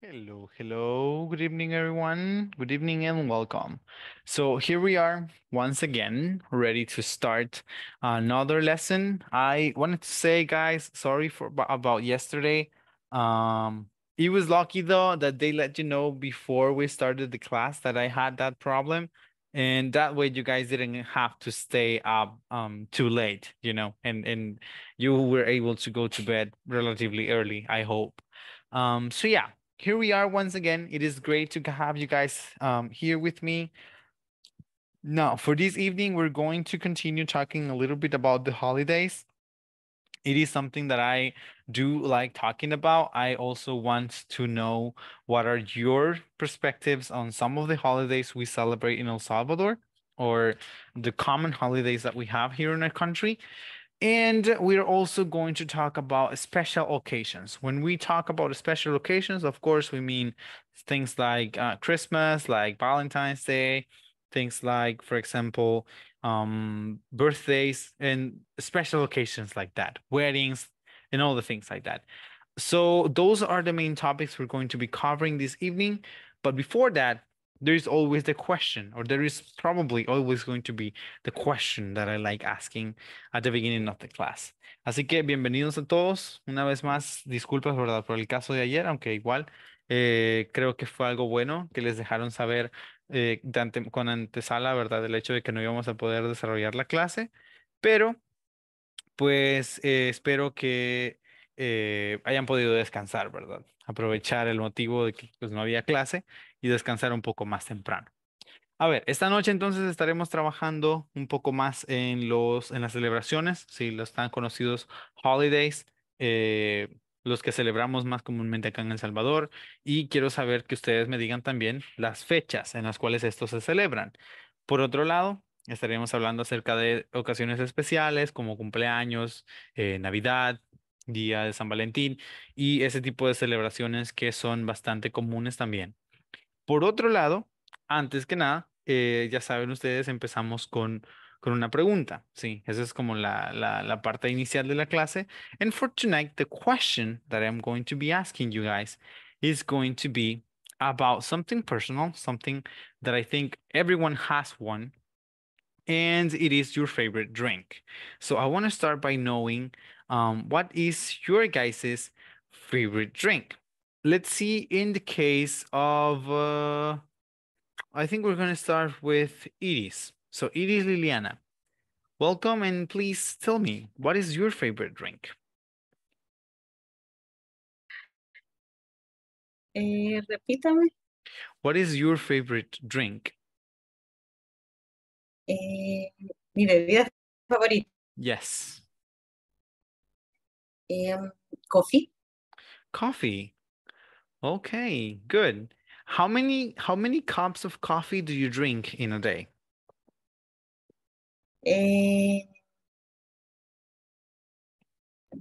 Hello, hello. Good evening, everyone. Good evening and welcome. So here we are once again, ready to start another lesson. I wanted to say, guys, sorry for about yesterday. Um, it was lucky though that they let you know before we started the class that I had that problem, and that way you guys didn't have to stay up um too late, you know, and and you were able to go to bed relatively early. I hope. Um, so yeah here we are once again. It is great to have you guys um, here with me. Now, for this evening, we're going to continue talking a little bit about the holidays. It is something that I do like talking about. I also want to know what are your perspectives on some of the holidays we celebrate in El Salvador or the common holidays that we have here in our country. And we're also going to talk about special occasions. When we talk about special occasions, of course, we mean things like uh, Christmas, like Valentine's Day, things like, for example, um, birthdays and special occasions like that, weddings, and all the things like that. So those are the main topics we're going to be covering this evening. But before that, there is always the question, or there is probably always going to be the question that I like asking at the beginning of the class. Así que bienvenidos a todos. Una vez más, disculpas, ¿verdad? Por el caso de ayer, aunque igual eh, creo que fue algo bueno que les dejaron saber eh, con antesala, ¿verdad? El hecho de que no íbamos a poder desarrollar la clase, pero pues eh, espero que hayan podido descansar, ¿verdad? Aprovechar el motivo de que pues, no había clase y descansar un poco más temprano. A ver, esta noche entonces estaremos trabajando un poco más en los en las celebraciones, si los tan conocidos holidays, eh, los que celebramos más comúnmente acá en El Salvador, y quiero saber que ustedes me digan también las fechas en las cuales estos se celebran. Por otro lado, estaremos hablando acerca de ocasiones especiales como cumpleaños, eh, Navidad, Día de San Valentín y ese tipo de celebraciones que son bastante comunes también. Por otro lado, antes que nada, eh, ya saben ustedes, empezamos con, con una pregunta. Sí, esa es como la, la, la parte inicial de la clase. And for tonight, the question that I'm going to be asking you guys is going to be about something personal, something that I think everyone has one, and it is your favorite drink. So I want to start by knowing um, what is your guys's favorite drink? let's see in the case of, uh, I think we're going to start with Iris. So Iris Liliana, welcome and please tell me, what is your favorite drink? Eh, repítame. What is your favorite drink? Eh, mi bebida favorita. Yes. Um, coffee. Coffee. Okay, good. How many how many cups of coffee do you drink in a day? Eh,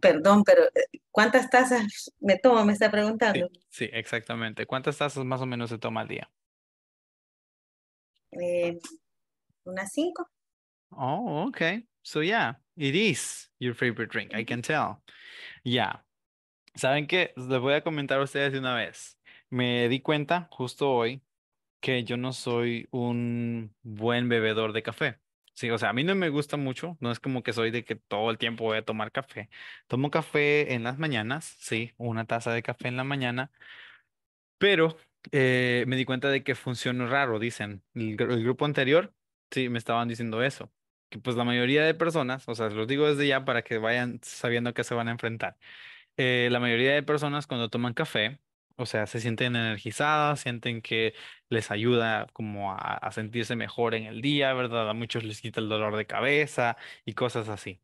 perdón, pero eh, ¿cuántas tazas me tomo? Me está preguntando. Sí, sí, exactamente. ¿Cuántas tazas más o menos se toma al día? Eh, unas cinco. Oh, okay. So yeah, it is your favorite drink. I can tell. Yeah. ¿Saben qué? Les voy a comentar a ustedes de una vez. Me di cuenta justo hoy que yo no soy un buen bebedor de café. Sí, o sea, a mí no me gusta mucho, no es como que soy de que todo el tiempo voy a tomar café. Tomo café en las mañanas, sí, una taza de café en la mañana, pero eh, me di cuenta de que funciona raro, dicen. El, el, grupo anterior, sí, me estaban diciendo eso, que pues la mayoría de personas, o sea, los digo desde ya para que vayan sabiendo que se van a enfrentar. Eh, la mayoría de personas cuando toman café, o sea, se sienten energizadas, sienten que les ayuda como a, sentirse mejor en el día, ¿verdad? A muchos les quita el dolor de cabeza y cosas así.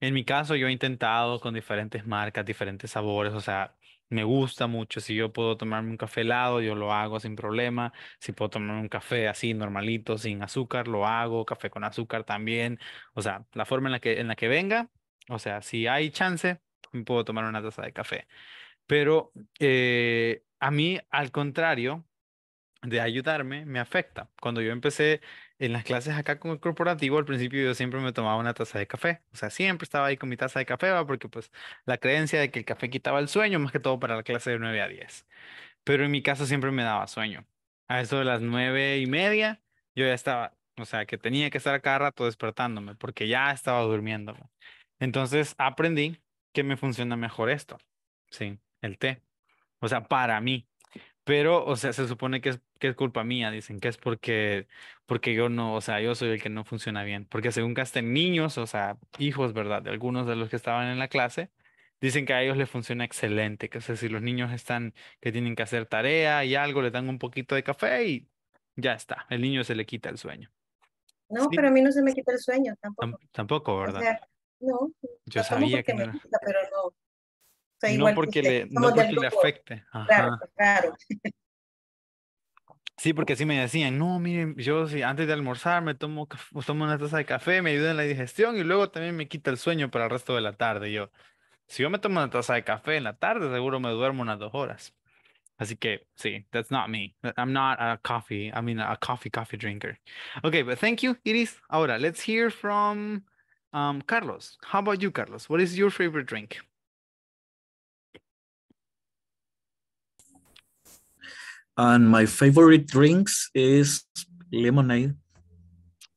En mi caso, yo he intentado con diferentes marcas, diferentes sabores, o sea, me gusta mucho. Si yo puedo tomarme un café helado, yo lo hago sin problema. Si puedo tomarme un café así normalito, sin azúcar, lo hago. Café con azúcar también. O sea, la forma en la que, en la que venga, o sea, si hay chance, puedo tomar una taza de café. Pero eh, a mí, al contrario de ayudarme, me afecta. Cuando yo empecé en las clases acá con el corporativo, al principio yo siempre me tomaba una taza de café. O sea, siempre estaba ahí con mi taza de café, porque pues la creencia de que el café quitaba el sueño, más que todo para la clase de 9 a 10. pero en mi caso siempre me daba sueño. A eso de las nueve y media, yo ya estaba, o sea, que tenía que estar cada rato despertándome porque ya estaba durmiendo. Entonces aprendí que me funciona mejor esto, sí, el té. O sea, para mí. Pero, o sea, se supone que es, que es culpa mía, dicen que es porque, porque yo no, o sea, yo soy el que no funciona bien. Porque según hasta niños, o sea, hijos, ¿verdad? De algunos de los que estaban en la clase, dicen que a ellos les funciona excelente. Que o sea, si los niños están, que tienen que hacer tarea y algo, le dan un poquito de café y ya está. El niño se le quita el sueño. No, Sí. pero a mí no se me quita el sueño tampoco. Tam- tampoco, O ¿verdad? sea, no, Yo sabía que no me era- gusta, pero no. Soy No igual que porque usted. le, no porque le afecte. Claro, Ajá. pues, claro. Sí, porque así me decían, no, miren, yo si antes de almorzar me tomo, caf- tomo una taza de café, me ayuda en la digestión y luego también me quita el sueño para el resto de la tarde. Yo, si yo me tomo una taza de café en la tarde, seguro me duermo unas dos horas. Así que, sí, that's not me. I'm not a coffee, I mean a coffee, coffee drinker. Okay, but thank you, Iris. Ahora, let's hear from um, Carlos. How about you, Carlos? What is your favorite drink? And my favorite drinks is lemonade.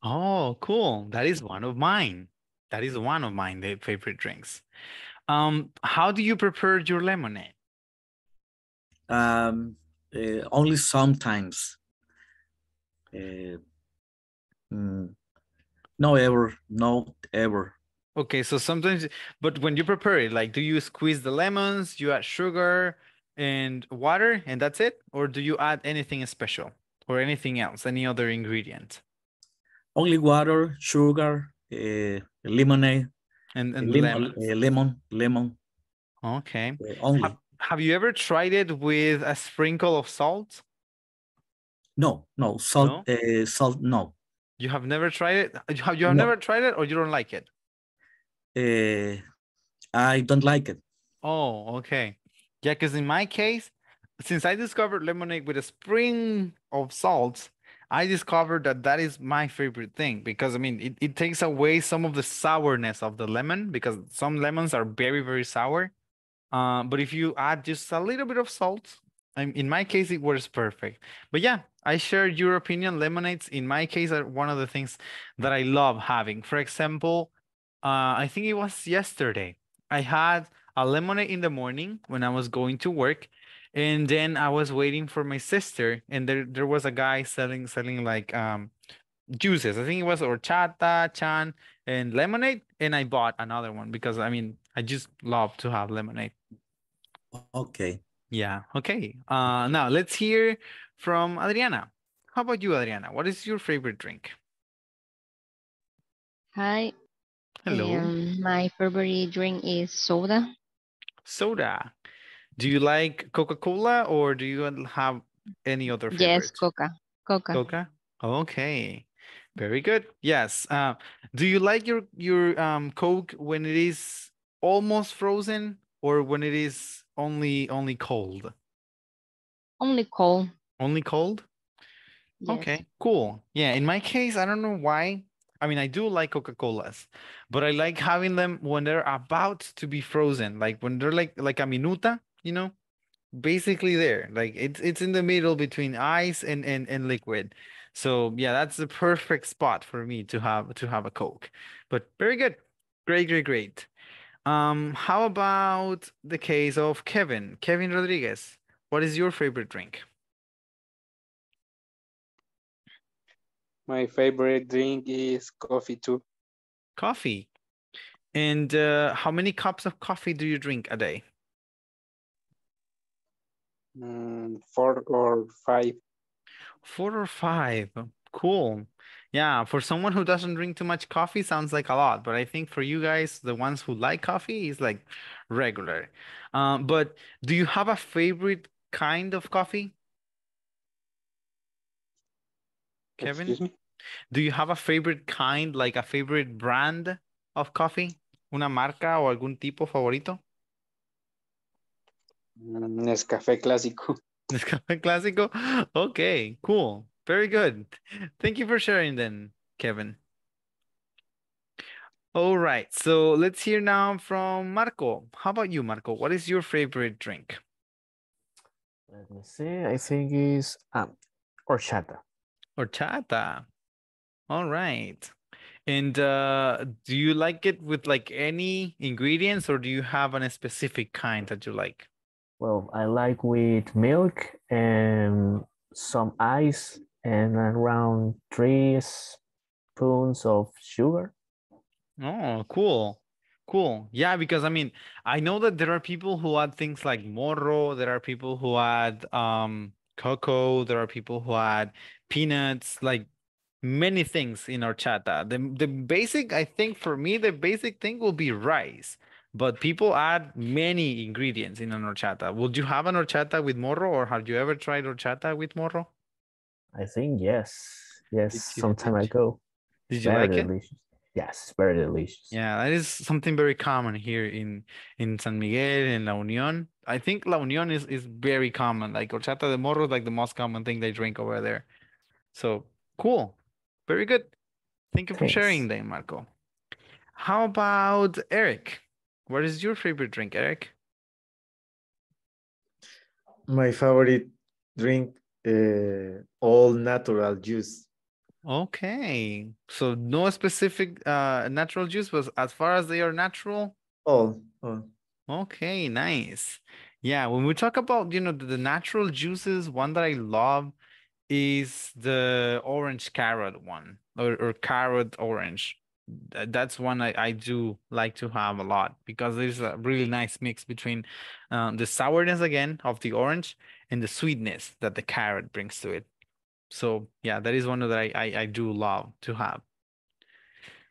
Oh, cool. That is one of mine. That is one of mine, the favorite drinks. Um, how do you prepare your lemonade? Um, uh, only sometimes. Uh, mm, no ever, no ever. Okay, so sometimes, but when you prepare it, like, do you squeeze the lemons, you add sugar and water, and that's it? Or do you add anything special or anything else, any other ingredient? Only water, sugar, uh, lemonade, And, and lemon, lemons. uh, lemon, lemon. Okay. uh, only. Have, have you ever tried it with a sprinkle of salt? No, no salt. Uh, salt. No. You have never tried it? You have, you have No. never tried it or you don't like it? Uh, I don't like it. Oh, okay. Yeah, because in my case, since I discovered lemonade with a spring of salts, I discovered that that is my favorite thing because I mean, it, it takes away some of the sourness of the lemon because some lemons are very, very sour. Uh, but if you add just a little bit of salt, in my case, it works perfect. But yeah, I share your opinion. Lemonades, in my case, are one of the things that I love having. For example, uh, I think it was yesterday. I had a lemonade in the morning when I was going to work, and then I was waiting for my sister, and there there was a guy selling selling like um juices. I think it was horchata, chan, and lemonade, and I bought another one because I mean I just love to have lemonade. Okay. Yeah. Okay. Uh, now let's hear from Adriana. How about you, Adriana? What is your favorite drink? Hi. Hello. Um, my favorite drink is soda. Soda. Do you like Coca-Cola or do you have any other favorite? Yes, Coca. Coca. Coca. Okay. Very good. Yes. Uh, do you like your your um Coke when it is almost frozen or when it is only only cold? Only cold. Only cold? Yes. Okay, cool. Yeah, in my case, I don't know why. I mean, I do like Coca-Colas, but I like having them when they're about to be frozen, like when they're like like a minuta, you know, basically there. Like it's it's in the middle between ice and and and liquid. So yeah, that's the perfect spot for me to have to have a Coke. But very good. Great, great, great. Um, how about the case of Kevin? Kevin Rodriguez, what is your favorite drink? My favorite drink is coffee too. Coffee. And uh, how many cups of coffee do you drink a day? Mm, four or five. Four or five. Cool. Yeah, for someone who doesn't drink too much coffee, sounds like a lot. But I think for you guys, the ones who like coffee, is like regular. Um, but do you have a favorite kind of coffee? Kevin, do you have a favorite kind, like a favorite brand of coffee? ¿Una marca o algún tipo favorito? Mm, Nescafé clásico. Nescafé clásico? Okay, cool. Very good. Thank you for sharing then, Kevin. All right, so let's hear now from Marco. How about you, Marco? What is your favorite drink? Let me see. I think it's um horchata. Horchata. All right. And uh, do you like it with like any ingredients or do you have a specific kind that you like? Well, I like with milk and some ice and around three spoons of sugar. Oh, cool. Cool. Yeah, because I mean, I know that there are people who add things like morro, there are people who add um cocoa, there are people who add peanuts, like many things in horchata. Uh, the the basic, I think for me, the basic thing will be rice, but people add many ingredients in an horchata. Would you have an horchata with morro or have you ever tried horchata with morro? I think yes. Yes, you- some time did you- ago. Did you Very like it? Yes, very delicious. Yeah, that is something very common here in in San Miguel in La Unión. I think La Unión is is very common. Like horchata de morro is like the most common thing they drink over there. So cool, very good. Thank you for sharing, Thanks. then, Marco. How about Eric? What is your favorite drink, Eric? My favorite drink, uh, all natural juice. Okay, so no specific uh natural juice, but as far as they are natural, All, all. Okay, nice. Yeah, when we talk about, you know, the, the natural juices, one that I love is the orange carrot one or, or carrot orange. That's one I, I do like to have a lot because there's a really nice mix between um, the sourness again of the orange and the sweetness that the carrot brings to it. So yeah, that is one that I, I, I do love to have.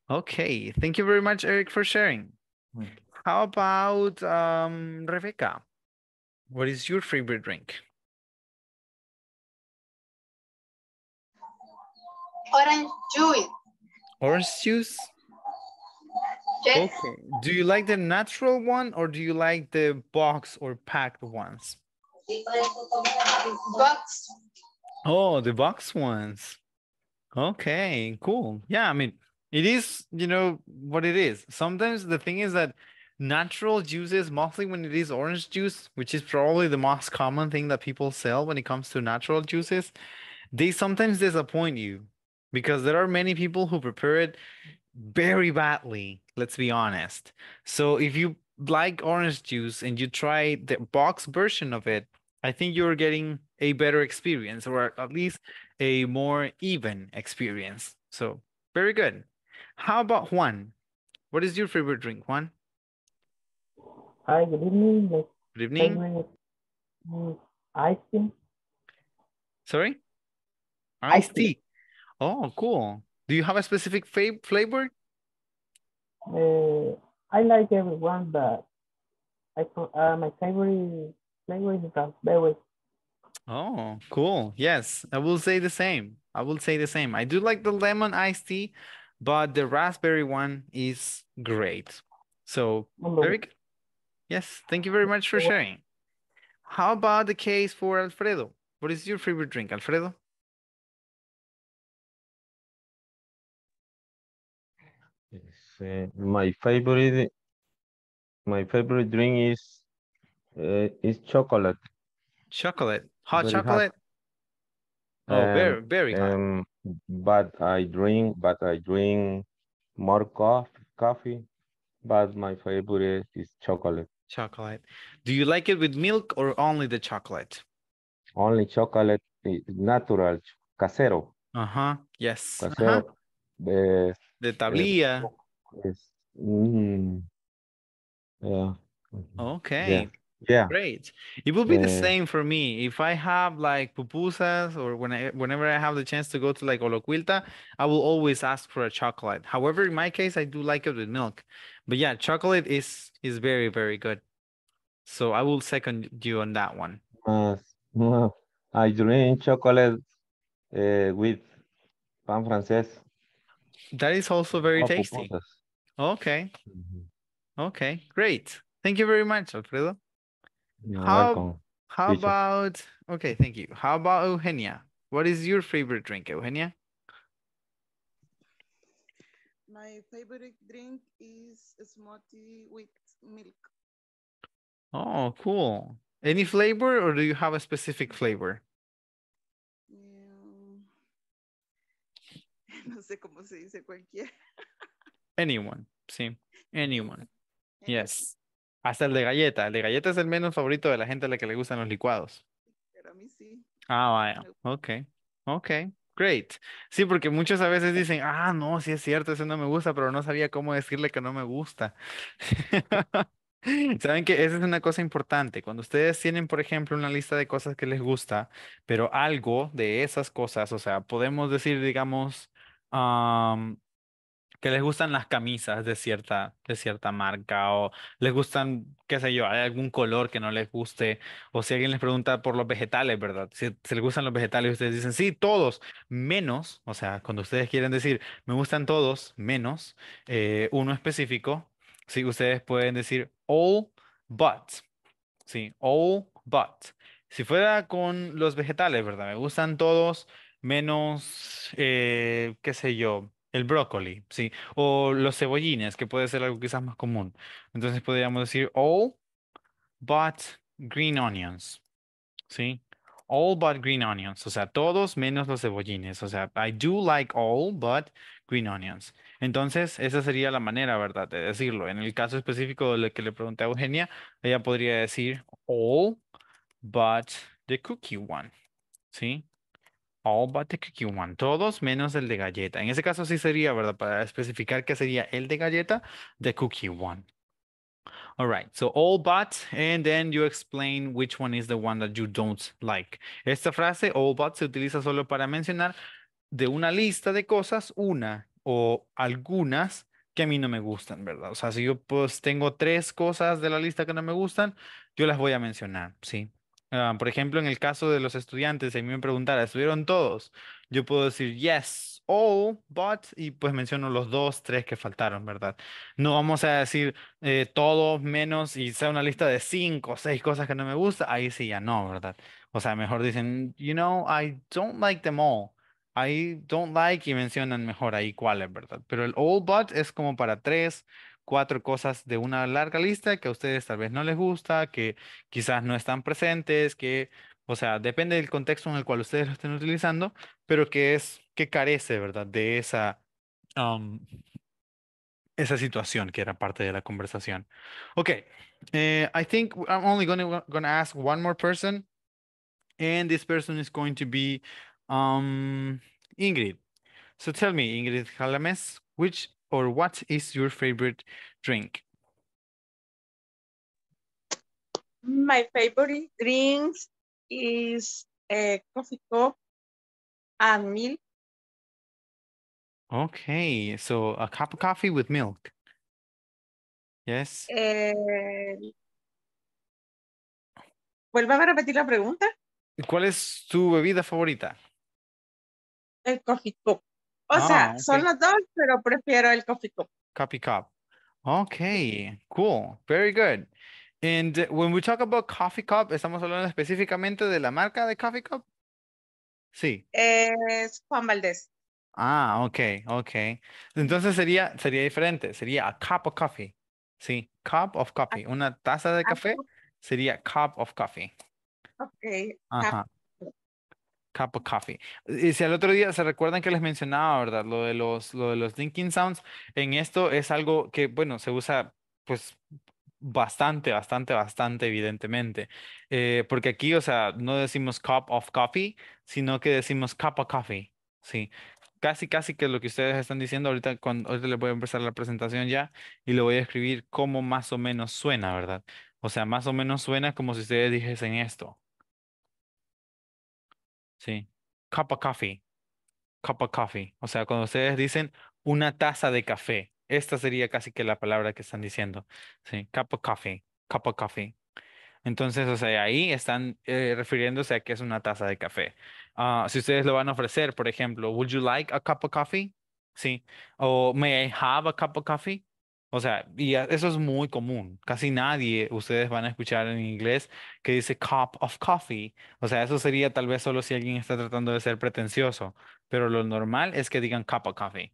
Okay, thank you very much, Eric, for sharing. Mm. How about um Rebecca? What is your favorite drink? Orange juice. Orange juice? Yes. Okay. Do you like the natural one or do you like the box or packed ones? Box. Oh, the box ones. Okay, cool. Yeah, I mean, it is, you know, what it is. Sometimes the thing is that natural juices, mostly when it is orange juice, which is probably the most common thing that people sell when it comes to natural juices, they sometimes disappoint you because there are many people who prepare it very badly, let's be honest. So if you like orange juice and you try the box version of it, I think you're getting a better experience or at least a more even experience. So very good. How about Juan? What is your favorite drink, Juan? Hi, good evening. Good evening. is mm, ice cream. Sorry? Ice tea. Oh, cool. Do you have a specific flavor? Uh, I like everyone, but I uh, my favorite flavor is raspberry. Oh, cool. Yes, I will say the same. I will say the same. I do like the lemon iced tea, but the raspberry one is great. So Number very good. Yes, thank you very much for sharing. How about the case for Alfredo? What is your favorite drink, Alfredo? Uh, my favorite my favorite drink is uh, is chocolate. Chocolate. Hot Very hot. chocolate? Oh, Um, very, very hot. Um, but I drink but I drink more coffee coffee, but my favorite is chocolate. Chocolate. Do you like it with milk or only the chocolate? Only chocolate natural, casero, Uh-huh. Yes. Uh-huh. casero. The De tablilla. Is mm, yeah. mhm, Okay. Yeah. Great. It will be the Uh, same for me. If I have like pupusas or when I, whenever I have the chance to go to like Oloquilta, I will always ask for a chocolate. However, in my case, I do like it with milk. But yeah, chocolate is is very, very good. So I will second you on that one. Uh, I drink chocolate uh, with pan francés. That is also very tasty. pupusas. Okay. Mhm. Okay. Great. Thank you very much, Alfredo. You're How- welcome. How teacher. about, okay, thank you. How about Eugenia? What is your favorite drink, Eugenia? My favorite drink is smoothie with milk. Oh, cool. Any flavor or do you have a specific flavor? Mm, No sé cómo se dice cualquiera. Anyone, sí, anyone. Yes. Hasta el de galleta. El de galleta es el menos favorito de la gente a la que le gustan los licuados. Pero a mí sí. Ah, vaya. Ok. Ok. Great. Sí, porque muchos a veces dicen, ah, no, sí es cierto, ese no me gusta, pero no sabía cómo decirle que no me gusta. Saben que esa es una cosa importante. Cuando ustedes tienen, por ejemplo, una lista de cosas que les gusta, pero algo de esas cosas, o sea, podemos decir, digamos, am, que les gustan las camisas de cierta, de cierta marca o les gustan, qué sé yo, hay algún color que no les guste o si alguien les pregunta por los vegetales, ¿verdad? Si, les gustan los vegetales, ustedes dicen, sí, todos, menos, o sea, cuando ustedes quieren decir, me gustan todos, menos eh, uno específico, sí, ustedes pueden decir all but, sí, all but. Si fuera con los vegetales, ¿verdad? Me gustan todos menos, eh, qué sé yo, el brócoli, ¿sí? O los cebollines, que puede ser algo quizás más común. Entonces podríamos decir all but green onions, ¿sí? All but green onions, o sea, todos menos los cebollines. O sea, I do like all but green onions. Entonces, esa sería la manera, ¿verdad? De decirlo. En el caso específico de lo que le pregunté a Eugenia, ella podría decir all but the cookie one, ¿sí? All but the cookie one. Todos menos el de galleta. En ese caso sí sería, ¿verdad? Para especificar que sería el de galleta, the cookie one. All right, so all but, and then you explain which one is the one that you don't like. Esta frase, all but, se utiliza solo para mencionar de una lista de cosas, una o algunas que a mí no me gustan, ¿verdad? O sea, si yo pues tengo tres cosas de la lista que no me gustan, yo las voy a mencionar, ¿sí? Ah, por ejemplo, en el caso de los estudiantes, si me preguntara, ¿estuvieron todos? Yo puedo decir yes, all, but, y pues menciono los dos, tres que faltaron, ¿verdad? No vamos a decir eh, todos menos y sea una lista de cinco o seis cosas que no me gusta, ahí sí ya no, ¿verdad? O sea, mejor dicen, you know, I don't like them all. I don't like y mencionan mejor ahí cuáles, ¿verdad? Pero el all but es como para tres, cuatro cosas de una larga lista que a ustedes tal vez no les gusta, que quizás no están presentes, que, o sea, depende del contexto en el cual ustedes lo estén utilizando, pero que es, que carece, ¿verdad? De esa, um, esa situación que era parte de la conversación. Okay, eh, I think I'm only gonna, gonna ask one more person, and this person is going to be um, Ingrid. So tell me, Ingrid Jalames, which or what is your favorite drink? My favorite drink is a coffee cup and milk. Okay, so a cup of coffee with milk. Yes. Eh, Vuélvame a repetir la pregunta. ¿Cuál es tu bebida favorita? El coffee cup. O Ah, sea, son los dos, pero prefiero el coffee cup. Coffee cup. Okay, cool. Very good. And when we talk about coffee cup, ¿estamos hablando específicamente de la marca de coffee cup? Sí. Es Juan Valdés. Ah, ok, ok. Entonces sería, sería diferente, sería a cup of coffee. Sí, cup of coffee. Una taza de café sería cup of coffee. Ok. Ajá. Cup of coffee. Y si al otro día se recuerdan que les mencionaba, ¿verdad? Lo de los, lo de los linking sounds, en esto es algo que, bueno, se usa pues bastante, bastante, bastante evidentemente. Eh, porque aquí, o sea, no decimos cup of coffee, sino que decimos cup of coffee. Sí. Casi, casi que lo que ustedes están diciendo ahorita, cuando, ahorita les voy a empezar la presentación ya y le voy a escribir cómo más o menos suena, ¿verdad? O sea, más o menos suena como si ustedes dijesen esto. Sí. Cup of coffee. Cup of coffee. O sea, cuando ustedes dicen una taza de café, esta sería casi que la palabra que están diciendo. Sí. Cup of coffee. Cup of coffee. Entonces, o sea, ahí están eh, refiriéndose a que es una taza de café. Ah, si ustedes lo van a ofrecer, por ejemplo, would you like a cup of coffee? Sí. O may I have a cup of coffee? O sea, y eso es muy común. Casi nadie ustedes van a escuchar en inglés que dice cup of coffee. O sea, eso sería tal vez solo si alguien está tratando de ser pretencioso, pero lo normal es que digan cup of coffee.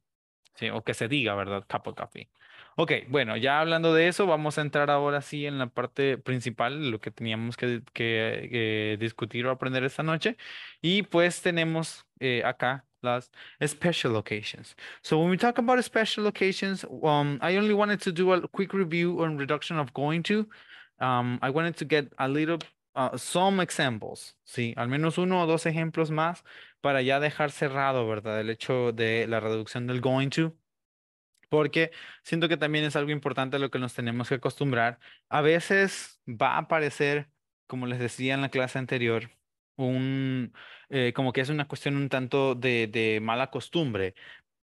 Sí, o que se diga, ¿verdad? Cup of coffee. Ok, bueno, ya hablando de eso, vamos a entrar ahora sí en la parte principal, lo que teníamos que, que discutir o aprender esta noche. Y pues tenemos eh, acá las special occasions. So when we talk about special occasions, um, I only wanted to do a quick review on reduction of going to. Um, I wanted to get a little, uh, some examples, sí, al menos uno o dos ejemplos más para ya dejar cerrado, ¿verdad? El hecho de la reducción del going to porque siento que también es algo importante a lo que nos tenemos que acostumbrar. A veces va a aparecer, como les decía en la clase anterior, un, eh, como que es una cuestión un tanto de, de mala costumbre,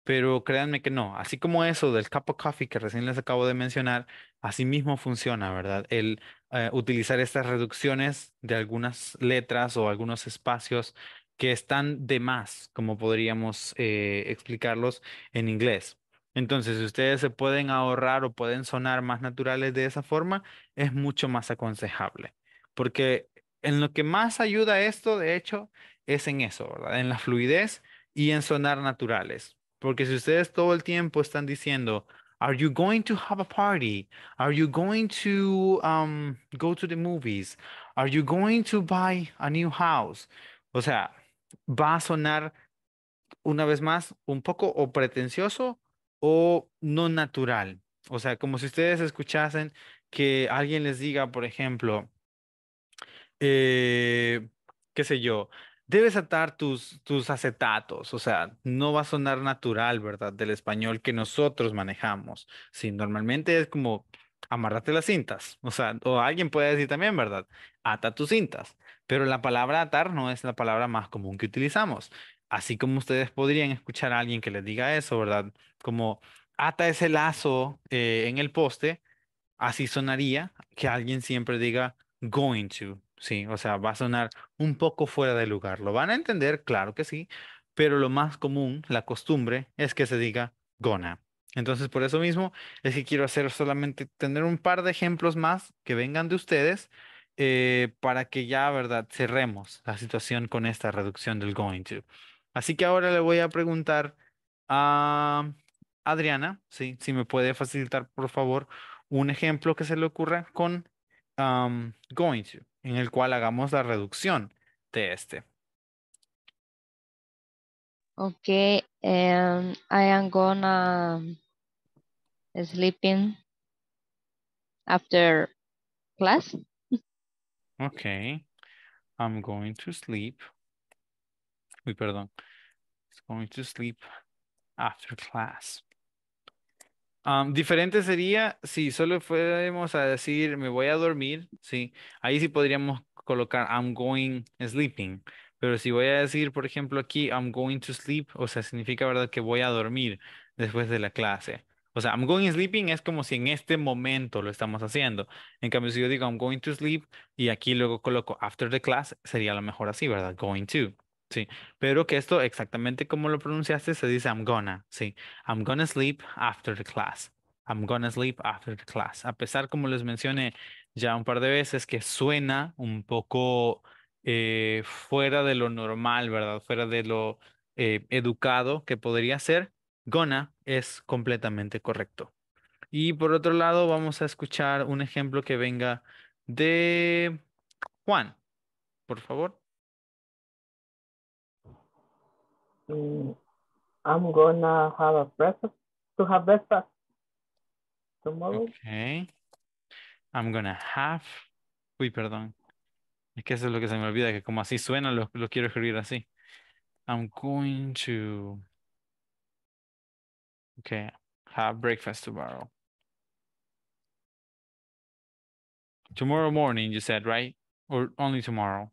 pero créanme que no. Así como eso del cup of coffee que recién les acabo de mencionar, así mismo funciona, ¿verdad? El eh, utilizar estas reducciones de algunas letras o algunos espacios que están de más, como podríamos eh, explicarlos en inglés. Entonces, si ustedes se pueden ahorrar o pueden sonar más naturales de esa forma, es mucho más aconsejable. Porque en lo que más ayuda esto, de hecho, es en eso, ¿verdad? En la fluidez y en sonar naturales. Porque si ustedes todo el tiempo están diciendo, Are you going to have a party? Are you going to um, go to the movies? Are you going to buy a new house? O sea, va a sonar una vez más un poco o pretencioso o no natural. O sea, como si ustedes escuchasen que alguien les diga, por ejemplo, eh, qué sé yo, debes atar tus, tus acetatos. O sea, no va a sonar natural, ¿verdad? Del español que nosotros manejamos. Sí, normalmente es como amarrate las cintas. O sea, o alguien puede decir también, ¿verdad? Ata tus cintas. Pero la palabra atar no es la palabra más común que utilizamos. Así como ustedes podrían escuchar a alguien que les diga eso, ¿verdad? Como ata ese lazo eh, en el poste, así sonaría que alguien siempre diga going to, sí, o sea, va a sonar un poco fuera de lugar. ¿Lo van a entender? Claro que sí, pero lo más común, la costumbre, es que se diga gonna. Entonces, por eso mismo es que quiero hacer solamente tener un par de ejemplos más que vengan de ustedes eh, para que ya, ¿verdad?, cerremos la situación con esta reducción del going to. Así que ahora le voy a preguntar a Adriana, sí, si me puede facilitar, por favor, un ejemplo que se le ocurra con going to, en el cual hagamos la reducción de este. Okay, um, I am gonna sleeping after class. Okay, I'm going to sleep. Uy, perdón. It's going to sleep after class. Um, diferente sería si solo fuéramos a decir me voy a dormir, sí. Ahí sí podríamos colocar I'm going sleeping. Pero si voy a decir, por ejemplo, aquí I'm going to sleep, o sea, significa, ¿verdad? Que voy a dormir después de la clase. O sea, I'm going sleeping es como si en este momento lo estamos haciendo. En cambio, si yo digo I'm going to sleep y aquí luego coloco after the class, sería lo mejor así, ¿verdad? Going to. Sí, pero que esto exactamente como lo pronunciaste se dice I'm gonna, sí. I'm gonna sleep after the class. I'm gonna sleep after the class. A pesar, como les mencioné ya un par de veces, que suena un poco eh, fuera de lo normal, ¿verdad? Fuera de lo eh, educado que podría ser, gonna es completamente correcto. Y por otro lado, vamos a escuchar un ejemplo que venga de Juan, por favor. Mm, I'm gonna have a breakfast to have breakfast tomorrow. Okay. I'm gonna have. Uy, perdón. Es que eso es lo que se me olvida, que como así suena, lo, lo quiero escribir así. I'm going to. Okay. Have breakfast tomorrow. Tomorrow morning, you said, right? Or only tomorrow?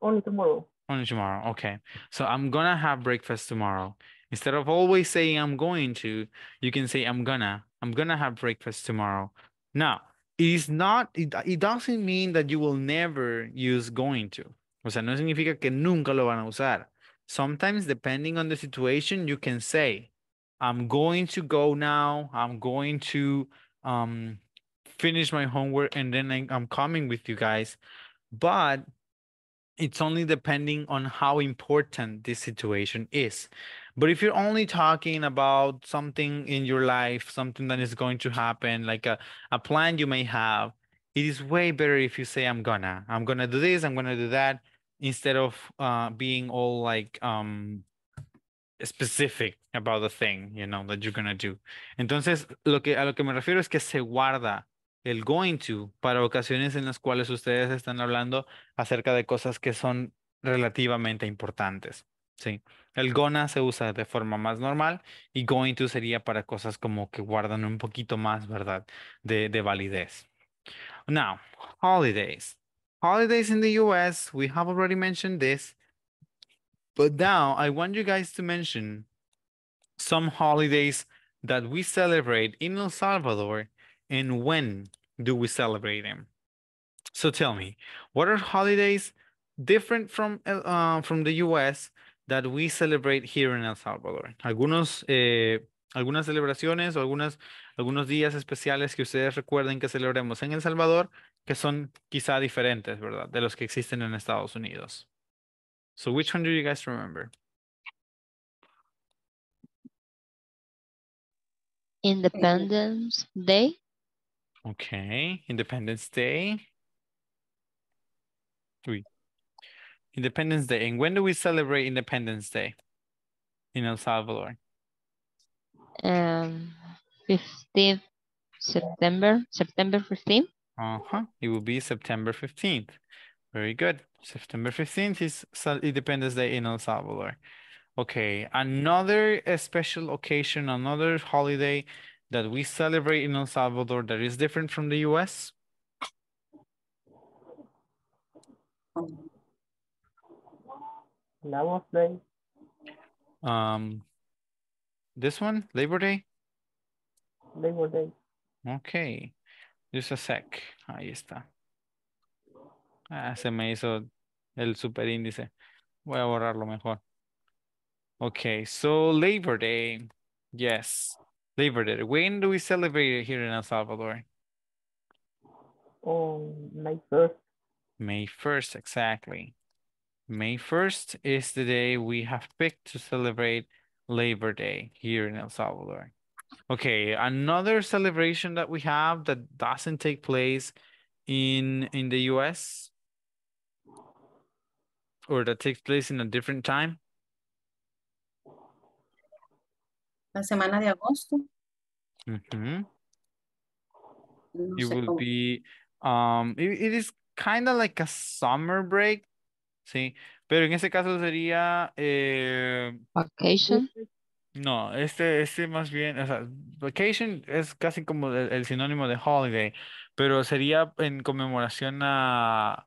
Only tomorrow. Only tomorrow. Okay. So I'm gonna have breakfast tomorrow. Instead of always saying I'm going to, you can say I'm gonna. I'm gonna have breakfast tomorrow. Now, it is not, it, it doesn't mean that you will never use going to. O sea, no significa que nunca lo van a usar. Sometimes, depending on the situation, you can say, I'm going to go now. I'm going to um, finish my homework and then I, I'm coming with you guys. But it's only depending on how important this situation is. But if you're only talking about something in your life, something that is going to happen, like a, a plan you may have, it is way better if you say, I'm gonna, I'm gonna do this, I'm gonna do that, instead of uh, being all like um, specific about the thing, you know, that you're gonna do. Entonces, lo que, a lo que me refiero es que se guarda el going to para ocasiones en las cuales ustedes están hablando acerca de cosas que son relativamente importantes. Sí, el gonna se usa de forma más normal y going to sería para cosas como que guardan un poquito más, ¿verdad? De, de validez. Now, holidays. Holidays in the US, we have already mentioned this. But now I want you guys to mention some holidays that we celebrate in El Salvador and when do we celebrate them? So tell me, what are holidays different from uh, uh, from the US that we celebrate here in El Salvador? Algunos, eh, algunas celebraciones o algunas, algunos días especiales que ustedes recuerden que celebremos en El Salvador que son quizá diferentes, ¿verdad? De los que existen en Estados Unidos. So which one do you guys remember? Independence Day. Okay, Independence Day. Uy. Independence Day. And when do we celebrate Independence Day in El Salvador? Um, 15th September, September 15th. Uh-huh. It will be September 15th. Very good. September 15th is Independence Day in El Salvador. Okay, another special occasion, another holiday that we celebrate in El Salvador that is different from the US? Labor Day. Um, this one, Labor Day? Labor Day. Okay, just a sec. Ahí está. Ah, se me hizo el superíndice. Voy a borrarlo mejor. Okay, so Labor Day. Yes, Labor Day. When do we celebrate it here in El Salvador? On May 1st. May 1st, exactly. May 1st is the day we have picked to celebrate Labor Day here in El Salvador. Okay, another celebration that we have that doesn't take place in in the US or that takes place in a different time. La semana de agosto. No It will cómo. be, um, it, it is kind of like a summer break, sí, pero en ese caso sería, eh, Vacation. no, este, este más bien, o sea, vacation es casi como el, el sinónimo de holiday, pero sería en conmemoración a,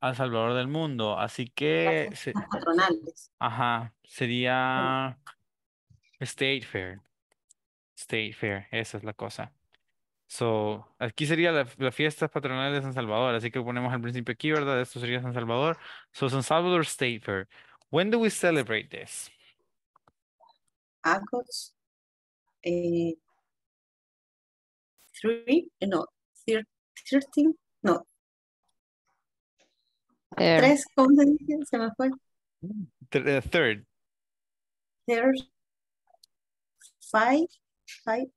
al Salvador del Mundo, así que, se- Las patronales. ajá, sería State Fair, State Fair, esa es la cosa. So, aquí sería la, la fiesta patronal de San Salvador, así que ponemos al principio aquí, ¿verdad? Esto sería San Salvador. So, San Salvador State Fair. When do we celebrate this? August. Eh, three, no, thir- 13, no, There. tres, ¿cómo se dice? Se me fue. Th- uh, third. Third, five, five,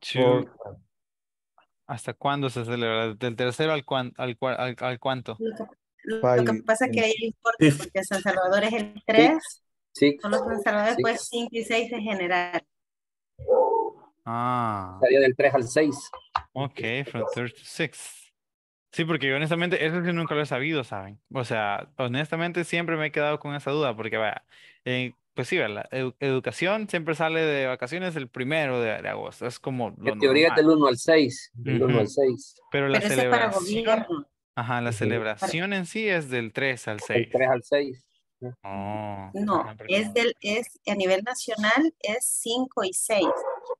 Two. ¿Hasta cuándo se celebra? Del tercero al, cuan- al, al, al cuánto? Lo que, lo que pasa es que ahí importa porque San Salvador es el 3, Six. solo San Salvador Six. después 5 y 6 en general. Ah, Sería del 3 al 6. ok, from third to sixth. Sí, porque yo honestamente eso sí nunca lo he sabido, ¿saben? O sea, honestamente siempre me he quedado con esa duda, porque vaya, eh, pues sí, la educación siempre sale de vacaciones el primero de, de agosto, es como lo En teoría normal. del 1 al 6. Del 1 al Ujú. 6. Pero la Pero para celebración, gobierno. ajá, la celebración en sí es del 3 al Del 6. 3 al 6. Oh, No, es del, es a nivel nacional es 5 y 6,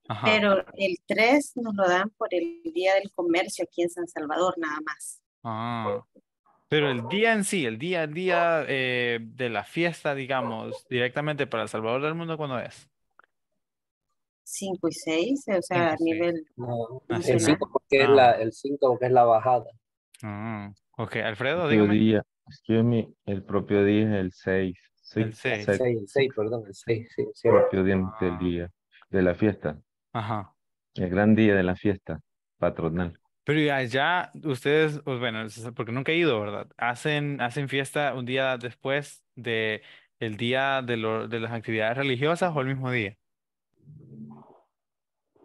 Ajá. pero el 3 nos lo dan por el Día del Comercio aquí en San Salvador nada más. Ah, pero el día en sí, el día, el día eh, de la fiesta, digamos, directamente para El Salvador del Mundo, ¿cuándo es? 5 y 6, o sea, a Cinco nivel No, el nacional. 5 porque es Ah. la, el 5 porque es la bajada. Ah, Ok, Alfredo, propio dígame. día, excuse me, el propio día es el 6. El seis. El 6, el 6, perdón, el 6, sí, cierto. propio día del día, de la fiesta, Ajá. el gran día de la fiesta patronal. Pero ya, ya ustedes, pues bueno, porque nunca he ido, ¿verdad? Hacen, hacen fiesta un día después de el día de, lo- de las actividades religiosas o el mismo día.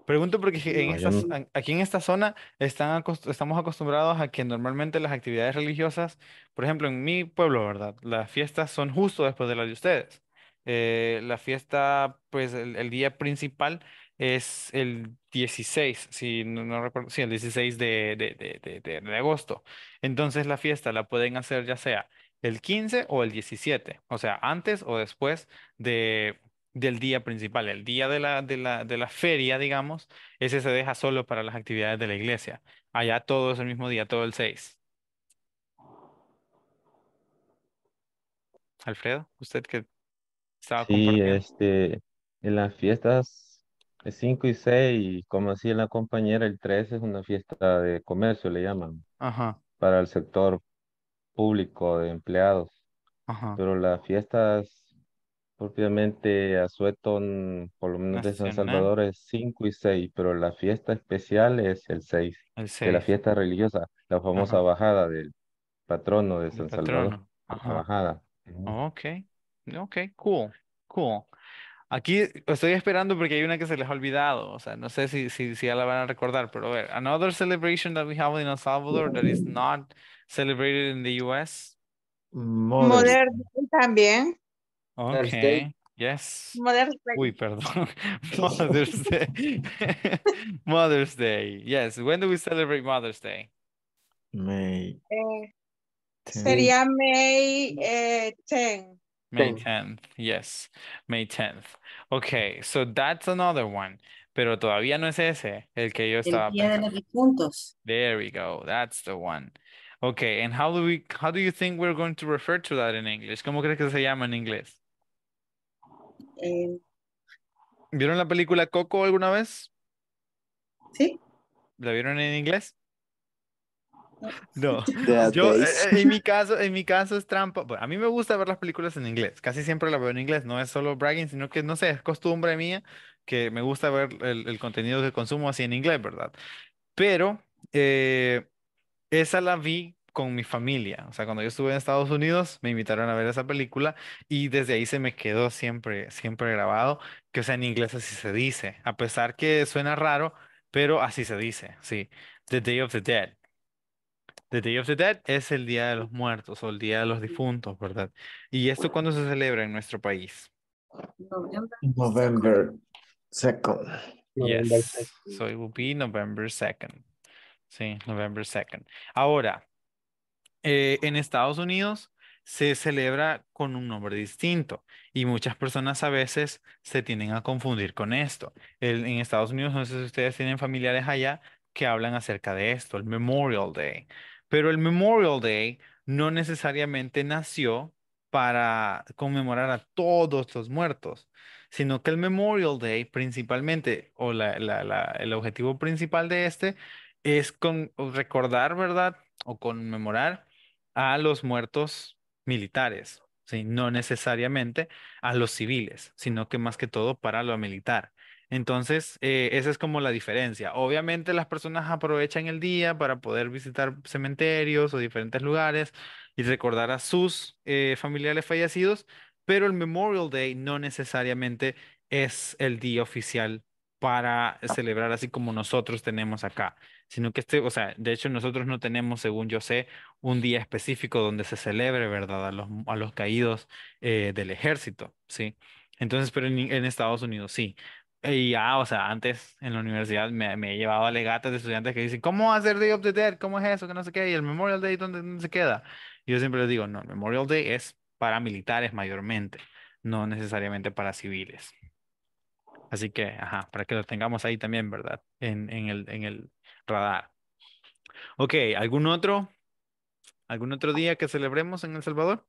Pregunto porque en No, yo estas, no- an- aquí en esta zona están acost- estamos acostumbrados a que normalmente las actividades religiosas, por ejemplo, en mi pueblo, ¿verdad? Las fiestas son justo después de las de ustedes. Eh, la fiesta, pues el, el día principal es el 16, si no, no recuerdo, sí, el 16 de, de, de, de, agosto. Entonces la fiesta la pueden hacer ya sea el 15 o el 17, o sea, antes o después de, del día principal. El día de la, de la, de la feria, digamos, ese se deja solo para las actividades de la iglesia. Allá todo es el mismo día, todo el 6. Alfredo, usted que estaba Sí, compartiendo. este, en las fiestas el 5 y 6, como decía la compañera, el 13 es una fiesta de comercio, le llaman, Ajá, para el sector público de empleados. ajá. Pero las fiestas propiamente asueto, mm, por lo menos de San Nacional, Salvador, es 5 y 6, pero la fiesta especial es el 6, el de la 6. fiesta religiosa, la famosa Ajá. bajada del patrono de El San Salvador, patrono. la Ajá. bajada. Ujú. Ok, ok, cool, cool. Aquí estoy esperando porque hay una que se les ha olvidado, o sea, no sé si, si, si ya la van a recordar, pero a ver, another celebration that we have in El Salvador that is not celebrated in the US. Mother's Mother Day también. Mother's Day. Okay, yes. Mother's Day. Uy, perdón. Mother's Day. Mother's Day. Yes, when do we celebrate Mother's Day? May Eh, 10. sería May eh, 10. May Ten. 10th, yes, May 10th. Okay, so that's another one, pero todavía no es ese el que yo El estaba Día de pensando. los Difuntos. There we go, that's the one. Okay, and how do we, how do you think we're going to refer to that in English? ¿Cómo crees que se llama en inglés? Eh, ¿Vieron la película Coco alguna vez? ¿Sí? ¿La vieron en inglés? No. Yo, eh, eh, en mi caso, en mi caso es trampa. A mí me gusta ver las películas en inglés. Casi siempre las veo en inglés. No es solo bragging, sino que, no sé, es costumbre mía que me gusta ver el, el contenido que consumo así en inglés, ¿verdad? Pero eh, esa la vi con mi familia. O sea, cuando yo estuve en Estados Unidos, me invitaron a ver esa película y desde ahí se me quedó siempre, siempre grabado que, o sea, en inglés así se dice. A pesar que suena raro, pero así se dice, sí. The Day of the Dead. The Day of the Dead es el Día de los Muertos o el Día de los Difuntos, ¿verdad? ¿Y esto cuándo se celebra en nuestro país? November. November 2nd. November Yes, so it will be November 2nd. Sí, November 2nd. Ahora, eh, en Estados Unidos se celebra con un nombre distinto y muchas personas a veces se tienen a confundir con esto. El- en Estados Unidos, no sé si ustedes tienen familiares allá que hablan acerca de esto, el Memorial Day. Pero el Memorial Day no necesariamente nació para conmemorar a todos los muertos, sino que el Memorial Day principalmente, o el objetivo principal de este es con, recordar, ¿verdad? O conmemorar a los muertos militares, ¿sí? No necesariamente a los civiles, sino que más que todo para lo militar. Entonces, eh, esa es como la diferencia. Obviamente las personas aprovechan el día para poder visitar cementerios o diferentes lugares y recordar a sus eh, familiares fallecidos, pero el Memorial Day no necesariamente es el día oficial para celebrar así como nosotros tenemos acá, sino que este, o sea, de hecho nosotros no tenemos, según yo sé, un día específico donde se celebre, ¿verdad? A los, a los caídos eh, del ejército, ¿sí? Entonces, pero en, en Estados Unidos sí. Y ya, o sea, antes en la universidad me, me he llevado alegatas de estudiantes que dicen, ¿cómo va a ser Day of the Dead? ¿Cómo es eso? Que no sé qué. ¿Y el Memorial Day dónde, dónde se queda? Y yo siempre les digo, no, el Memorial Day es para militares mayormente, no necesariamente para civiles. Así que, ajá, para que lo tengamos ahí también, ¿verdad? En, en el, en el radar. Ok, ¿algún otro? ¿Algún otro día que celebremos en El Salvador?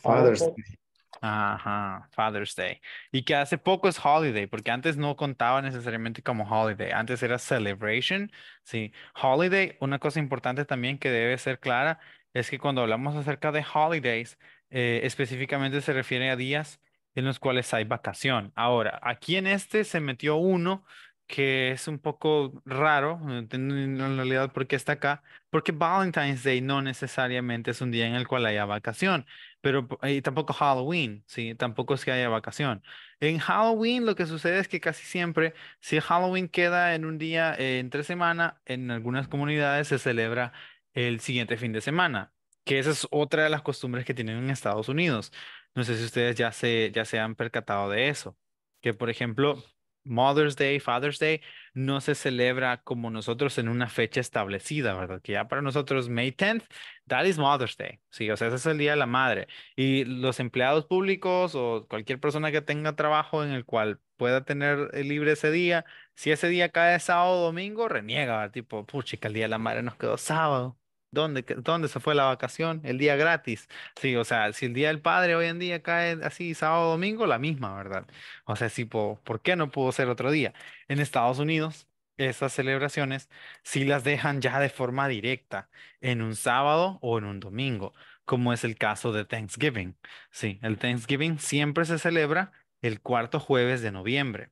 Father's Father's Day. Ajá, Father's Day. Y que hace poco es holiday, porque antes no contaba necesariamente como holiday, antes era celebration. Sí, holiday, una cosa importante también que debe ser clara es que cuando hablamos acerca de holidays, eh, específicamente se refiere a días en los cuales hay vacación. Ahora, aquí en este se metió uno que es un poco raro, en realidad por qué está acá, porque Valentine's Day no necesariamente es un día en el cual haya vacación, pero y tampoco Halloween, sí, tampoco es que haya vacación. En Halloween lo que sucede es que casi siempre, si Halloween queda en un día eh, entre semana, en algunas comunidades se celebra el siguiente fin de semana, que esa es otra de las costumbres que tienen en Estados Unidos. No sé si ustedes ya se, ya se han percatado de eso, que por ejemplo Mother's Day, Father's Day, no se celebra como nosotros en una fecha establecida, ¿verdad? Que ya para nosotros May 10th, that is Mother's Day, sí, o sea, ese es el Día de la Madre. Y los empleados públicos o cualquier persona que tenga trabajo en el cual pueda tener eh, libre ese día, si ese día cae sábado o domingo, reniega, ¿verdad? tipo, puchica, el Día de la Madre nos quedó sábado. ¿Dónde, dónde se fue la vacación? El día gratis. Sí, o sea, si el Día del Padre hoy en día cae así sábado domingo, la misma, ¿verdad? O sea, tipo, ¿por qué no pudo ser otro día? En Estados Unidos, esas celebraciones sí las dejan ya de forma directa en un sábado o en un domingo, como es el caso de Thanksgiving. Sí, el Thanksgiving siempre se celebra el cuarto jueves de noviembre.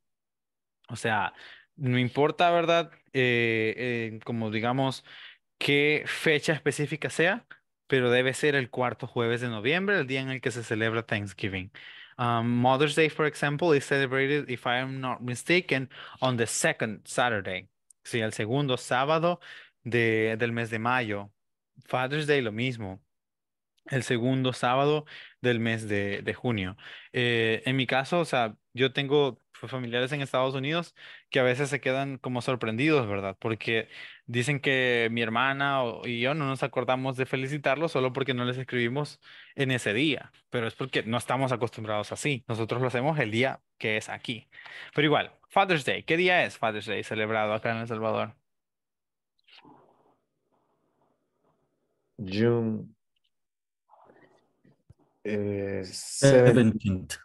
O sea, no importa, ¿verdad? Eh, como digamos, qué fecha específica sea, pero debe ser el cuarto jueves de noviembre, el día en el que se celebra Thanksgiving. Um, Mother's Day, for example, is celebrated, if I am not mistaken, on the second Saturday. Sí, el segundo sábado de, del mes de mayo. Father's Day, lo mismo el segundo sábado del mes de, de junio. Eh, en mi caso, o sea, yo tengo familiares en Estados Unidos que a veces se quedan como sorprendidos, ¿verdad? Porque dicen que mi hermana y yo no nos acordamos de felicitarlos solo porque no les escribimos en ese día, pero es porque no estamos acostumbrados así. Nosotros lo hacemos el día que es aquí. Pero igual, Father's Day, ¿qué día es Father's Day celebrado acá en El Salvador? June eh, seven- 17th.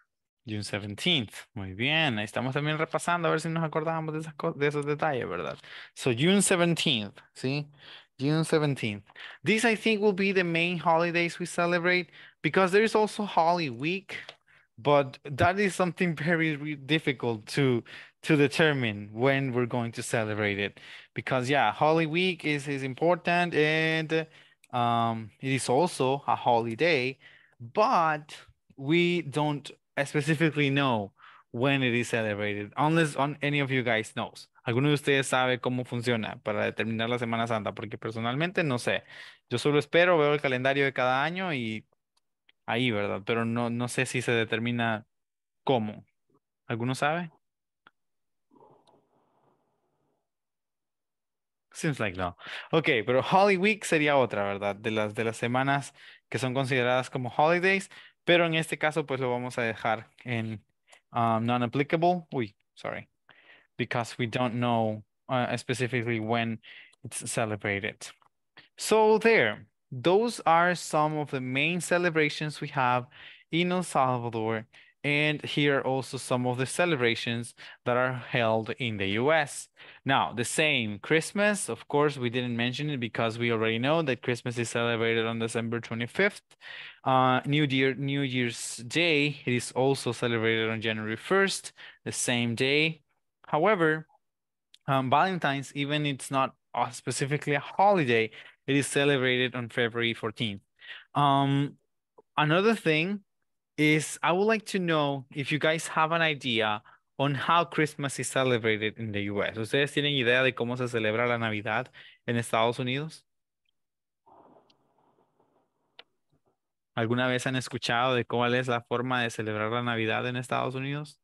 June 17th. Muy bien. Estamos también repasando a ver si nos acordamos de esas de esos detalles, ¿verdad? So June 17th, ¿sí? June 17th. These I think will be the main holidays we celebrate because there is also Holy Week, but that is something very difficult to to determine when we're going to celebrate it because yeah, Holy Week is is important and um it is also a holiday, but we don't specifically know when it is celebrated, unless on any of you guys knows. ¿Alguno de ustedes sabe cómo funciona para determinar la Semana Santa? Porque personalmente no sé. Yo solo espero, veo el calendario de cada año y ahí, ¿verdad? Pero no, no sé si se determina cómo. ¿Alguno sabe? Seems like no. Ok, pero Holy Week sería otra, ¿verdad? De las, de las semanas que son consideradas como holidays, pero en este caso pues lo vamos a dejar en um, non-applicable. Uy, sorry. Because we don't know uh, specifically when it's celebrated. So there, those are some of the main celebrations we have in El Salvador. And here are also some of the celebrations that are held in the US. Now, the same Christmas, of course, we didn't mention it because we already know that Christmas is celebrated on December 25th. Uh, New Year, New Year's Day, it is also celebrated on January 1st, the same day. However, um, Valentine's, even it's not specifically a holiday, it is celebrated on February 14th. Um, another thing is I would like to know if you guys have an idea on how Christmas is celebrated in the US. ¿Ustedes tienen idea de cómo se celebra la Navidad en Estados Unidos? ¿Alguna vez han escuchado de cuál es la forma de celebrar la Navidad en Estados Unidos?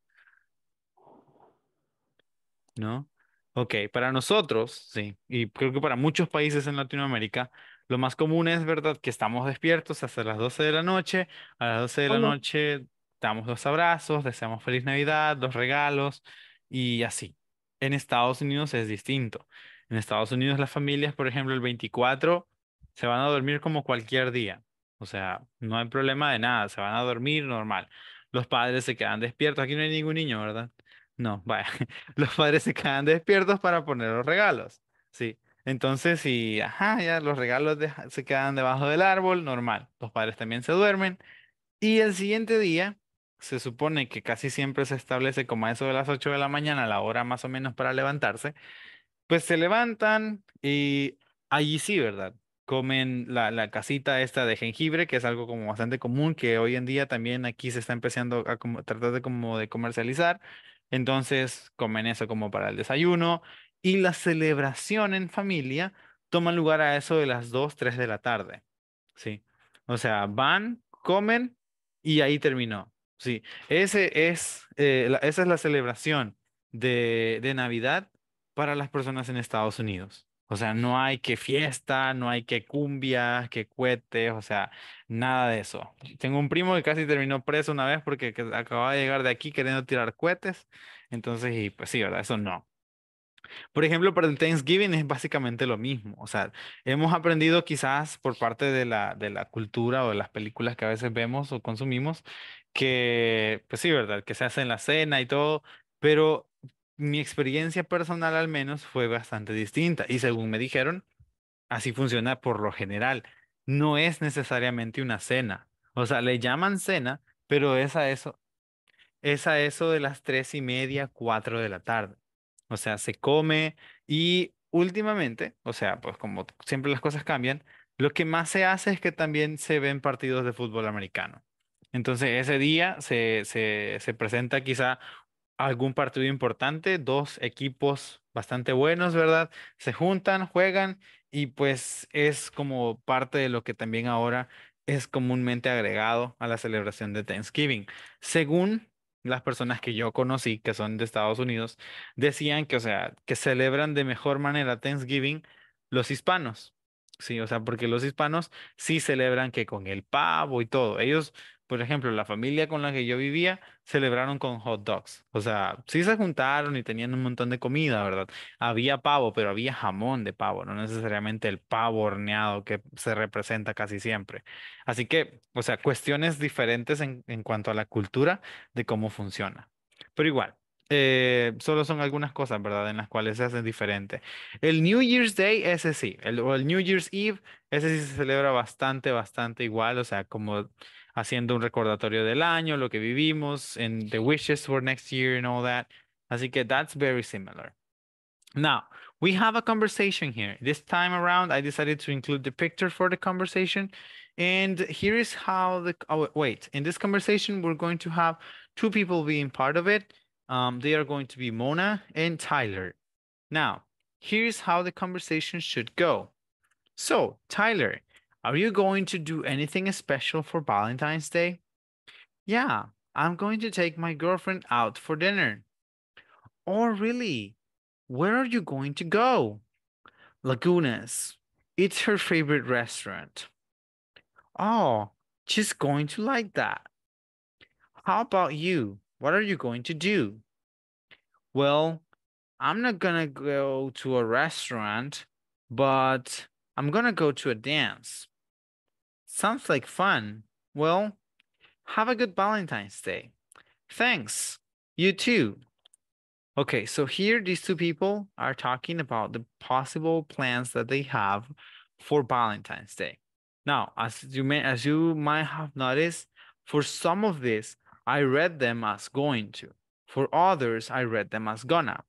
¿No? Ok, para nosotros, sí, y creo que para muchos países en Latinoamérica, lo más común es, ¿verdad?, que estamos despiertos hasta las 12 de la noche, a las 12 de la noche damos los abrazos, deseamos feliz Navidad, los regalos y así. En Estados Unidos es distinto. En Estados Unidos las familias, por ejemplo, el 24 se van a dormir como cualquier día. O sea, no hay problema de nada, se van a dormir normal. Los padres se quedan despiertos. Aquí no hay ningún niño, ¿verdad? No, vaya. Los padres se quedan despiertos para poner los regalos. Sí. Entonces, si, ajá, ya los regalos se quedan debajo del árbol, normal. Los padres también se duermen. Y el siguiente día, se supone que casi siempre se establece como a eso de las 8 de la mañana, la hora más o menos para levantarse. Pues se levantan y allí sí, ¿verdad? Comen la, la casita esta de jengibre, que es algo como bastante común, que hoy en día también aquí se está empezando a tratar de como de comercializar. Entonces comen eso como para el desayuno y la celebración en familia toma lugar a eso de las 2, 3 de la tarde. Sí. O sea, van, comen y ahí terminó. Sí. Ese es, eh, esa es la celebración de, de Navidad para las personas en Estados Unidos. O sea, no hay que fiesta, no hay que cumbia, que cohetes, o sea, nada de eso. Tengo un primo que casi terminó preso una vez porque que acababa de llegar de aquí queriendo tirar cohetes. Entonces, y pues sí, ¿verdad? Eso no. Por ejemplo, para el Thanksgiving es básicamente lo mismo. O sea, hemos aprendido quizás por parte de la, de la cultura o de las películas que a veces vemos o consumimos, que, pues sí, ¿verdad? Que se hace en la cena y todo, pero mi experiencia personal al menos fue bastante distinta. Y según me dijeron, así funciona por lo general. No es necesariamente una cena. O sea, le llaman cena, pero es a eso, es a eso de las tres y media, cuatro de la tarde. O sea, se come y últimamente, o sea, pues como siempre las cosas cambian, lo que más se hace es que también se ven partidos de fútbol americano. Entonces, ese día se, se, se presenta quizá algún partido importante, dos equipos bastante buenos, ¿verdad? Se juntan, juegan y pues es como parte de lo que también ahora es comúnmente agregado a la celebración de Thanksgiving. Según las personas que yo conocí, que son de Estados Unidos, decían que, o sea, que celebran de mejor manera Thanksgiving los hispanos. Sí, o sea, porque los hispanos sí celebran que con el pavo y todo. Ellos, por ejemplo, la familia con la que yo vivía, celebraron con hot dogs. O sea, sí se juntaron y tenían un montón de comida, ¿verdad? Había pavo, pero había jamón de pavo, no necesariamente el pavo horneado que se representa casi siempre. Así que, o sea, cuestiones diferentes en, en cuanto a la cultura de cómo funciona. Pero igual, eh, solo son algunas cosas, ¿verdad? En las cuales se hacen diferente. El New Year's Day, ese sí, el, o el New Year's Eve, ese sí se celebra bastante, bastante igual, o sea, como haciendo un recordatorio del año, lo que vivimos, and the wishes for next year and all that. Así que that's very similar. Now, we have a conversation here. This time around, I decided to include the picture for the conversation. And here is how the, oh, wait, in this conversation, we're going to have two people being part of it. Um, they are going to be Mona and Tyler. Now, here's how the conversation should go. So, Tyler, are you going to do anything special for Valentine's Day? Yeah, I'm going to take my girlfriend out for dinner. Oh, really? Where are you going to go? Lagunas. It's her favorite restaurant. Oh, she's going to like that. How about you? What are you going to do? Well, I'm not gonna go to a restaurant, but I'm gonna go to a dance. Sounds like fun. Well, have a good Valentine's Day. Thanks. You too. Okay, so here these two people are talking about the possible plans that they have for Valentine's Day. Now, as you may as you might have noticed, for some of this, I read them as going to. For others, I read them as gonna.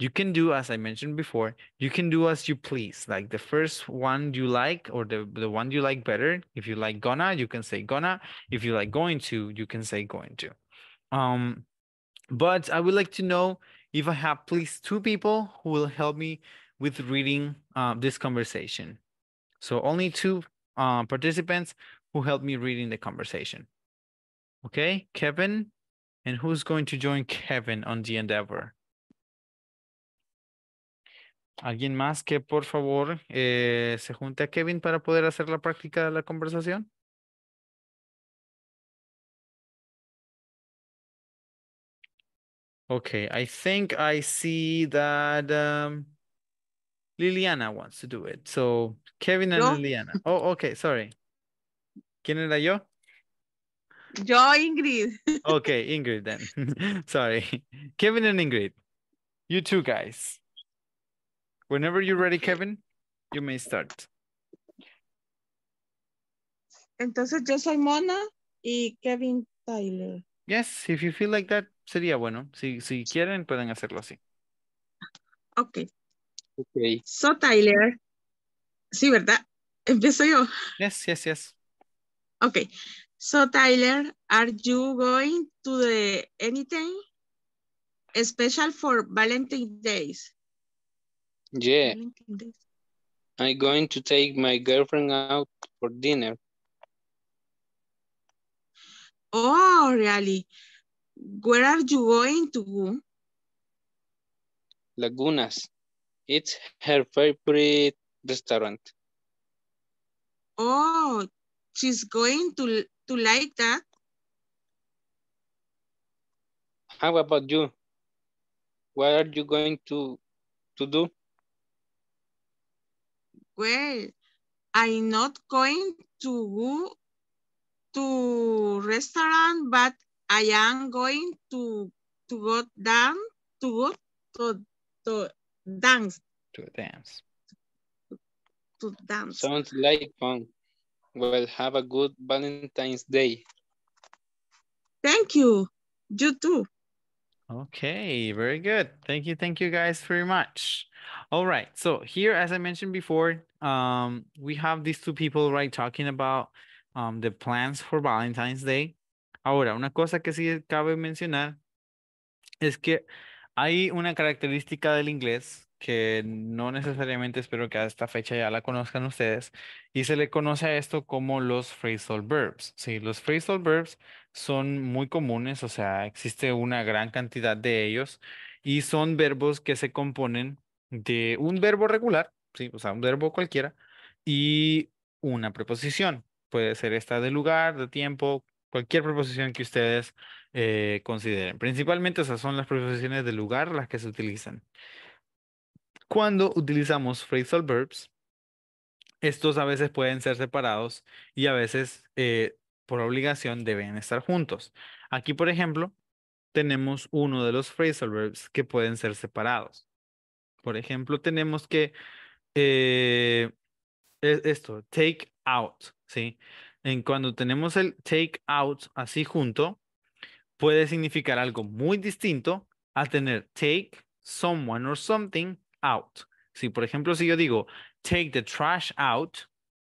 You can do, as I mentioned before, you can do as you please. Like the first one you like or the, the one you like better. If you like gonna, you can say gonna. If you like going to, you can say going to. Um, but I would like to know if I have please two people who will help me with reading uh, this conversation. So only two uh, participants who help me reading the conversation. Okay, Kevin, and who's going to join Kevin on the endeavor? ¿Alguien más que por favor eh, se junte a Kevin para poder hacer la práctica de la conversación? Okay, I think I see that um, Liliana wants to do it. So Kevin and Yo? Liliana. Oh, okay, sorry. ¿Quién era yo? Yo, Ingrid. Okay, Ingrid then. Sorry. Kevin and Ingrid. You two guys. Whenever you're ready, Kevin, you may start. Entonces yo soy Mona y Kevin Tyler. Yes, if you feel like that, sería bueno. Si, si quieren, pueden hacerlo así. Ok. Okay. So Tyler. Sí, ¿verdad? Empiezo yo. Yes, yes, yes. Okay. So Tyler, are you going to the anything special for Valentine's Days? Yeah, I'm going to take my girlfriend out for dinner. Oh, really? Where are you going to go? Lagunas. It's her favorite restaurant. Oh, she's going to to like that. How about you? What are you going to to do? Well, I'm not going to go to restaurant, but I am going to to go down to go to to dance To dance. to dance. Sounds like fun. Well, have a good Valentine's Day. Thank you. You too. Okay, very good. Thank you, thank you guys very much. All right, so here, as I mentioned before, um, we have these two people, right, talking about um, the plans for Valentine's Day. Ahora, una cosa que sí cabe mencionar es que hay una característica del inglés que no necesariamente espero que a esta fecha ya la conozcan ustedes y se le conoce a esto como los phrasal verbs. Sí, los phrasal verbs son muy comunes, o sea, existe una gran cantidad de ellos y son verbos que se componen de un verbo regular, sí, o sea, un verbo cualquiera y una preposición. Puede ser esta de lugar, de tiempo, cualquier preposición que ustedes eh, consideren. Principalmente esas son las preposiciones de lugar las que se utilizan. Cuando utilizamos phrasal verbs, estos a veces pueden ser separados y a veces eh, por obligación deben estar juntos. Aquí, por ejemplo, tenemos uno de los phrasal verbs que pueden ser separados. Por ejemplo, tenemos que eh, es esto, take out, ¿sí? En cuando tenemos el take out así junto, puede significar algo muy distinto a tener take someone or something out. Si, por ejemplo, si yo digo take the trash out,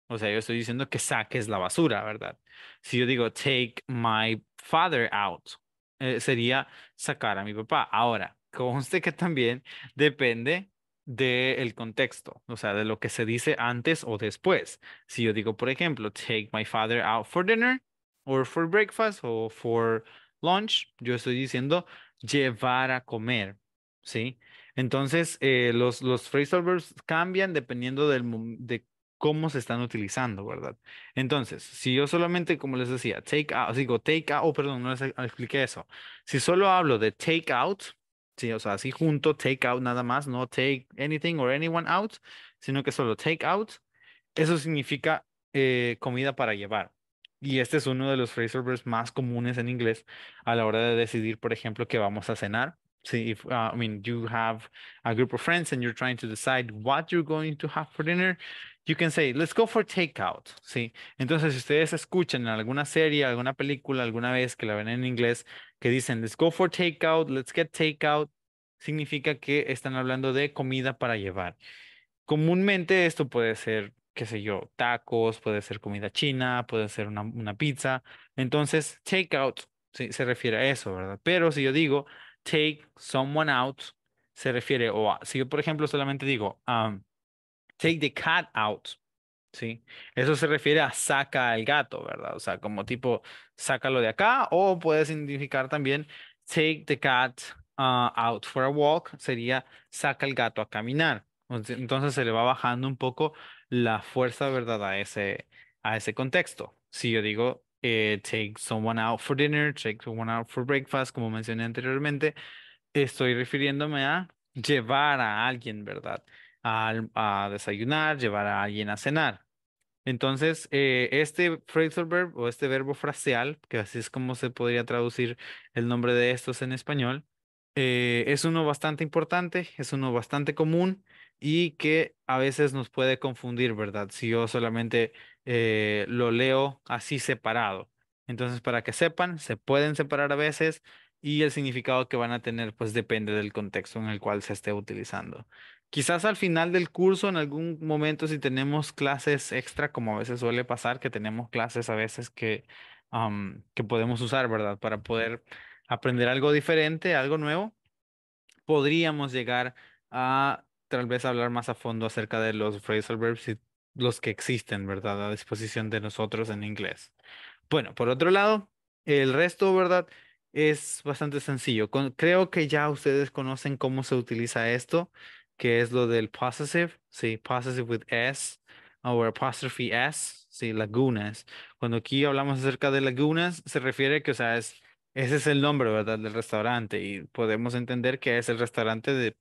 o sea, yo estoy diciendo que saques la basura, ¿verdad? Si yo digo take my father out, eh, sería sacar a mi papá. Ahora, conste que también depende del contexto, o sea, de lo que se dice antes o después. Si yo digo, por ejemplo, take my father out for dinner, or for breakfast, o for lunch, yo estoy diciendo llevar a comer, ¿sí? Entonces, eh, los, los phrasal verbs cambian dependiendo del, de cómo se están utilizando, ¿verdad? Entonces, si yo solamente, como les decía, take out, digo take out, oh, perdón, no les expliqué eso. Si solo hablo de take out, sí, o sea, así junto, take out nada más, no take anything or anyone out, sino que solo take out, eso significa eh, comida para llevar. Y este es uno de los phrasal verbs más comunes en inglés a la hora de decidir, por ejemplo, que vamos a cenar. See, if, uh, I mean, you have a group of friends and you're trying to decide what you're going to have for dinner, you can say, let's go for takeout, ¿sí? Entonces, si ustedes escuchan alguna serie, alguna película, alguna vez que la ven en inglés, que dicen, let's go for takeout, let's get takeout, significa que están hablando de comida para llevar. Comúnmente esto puede ser, qué sé yo, tacos, puede ser comida china, puede ser una, una pizza. Entonces, takeout sí, se refiere a eso, ¿verdad? Pero si yo digo take someone out, se refiere, o a- si yo, por ejemplo, solamente digo um, take the cat out, ¿sí? Eso se refiere a saca al gato, ¿verdad? O sea, como tipo, sácalo de acá, o puede significar también take the cat uh, out for a walk, sería saca el gato a caminar. Entonces se le va bajando un poco la fuerza, ¿verdad? A ese, a ese contexto. Si yo digo eh, take someone out for dinner, take someone out for breakfast, como mencioné anteriormente, estoy refiriéndome a llevar a alguien, ¿verdad? A desayunar, llevar a alguien a cenar. Entonces, eh, este phrasal verb o este verbo fraseal, que así es como se podría traducir el nombre de estos en español, eh, es uno bastante importante, es uno bastante común y que a veces nos puede confundir, ¿verdad? Si yo solamente eh, lo leo así separado. Entonces, para que sepan, se pueden separar a veces y el significado que van a tener, pues depende del contexto en el cual se esté utilizando. Quizás al final del curso, en algún momento, si tenemos clases extra, como a veces suele pasar, que tenemos clases a veces que, que podemos usar, ¿verdad? Para poder aprender algo diferente, algo nuevo, podríamos llegar a tal vez hablar más a fondo acerca de los phrasal verbs y los que existen, ¿verdad? A disposición de nosotros en inglés. Bueno, por otro lado, el resto, ¿verdad? Es bastante sencillo. Creo que ya ustedes conocen cómo se utiliza esto, que es lo del possessive, sí, possessive with S o apostrophe S, sí, lagunas. Cuando aquí hablamos acerca de lagunas, se refiere que, o sea, es, ese es el nombre, ¿verdad? Del restaurante y podemos entender que es el restaurante de,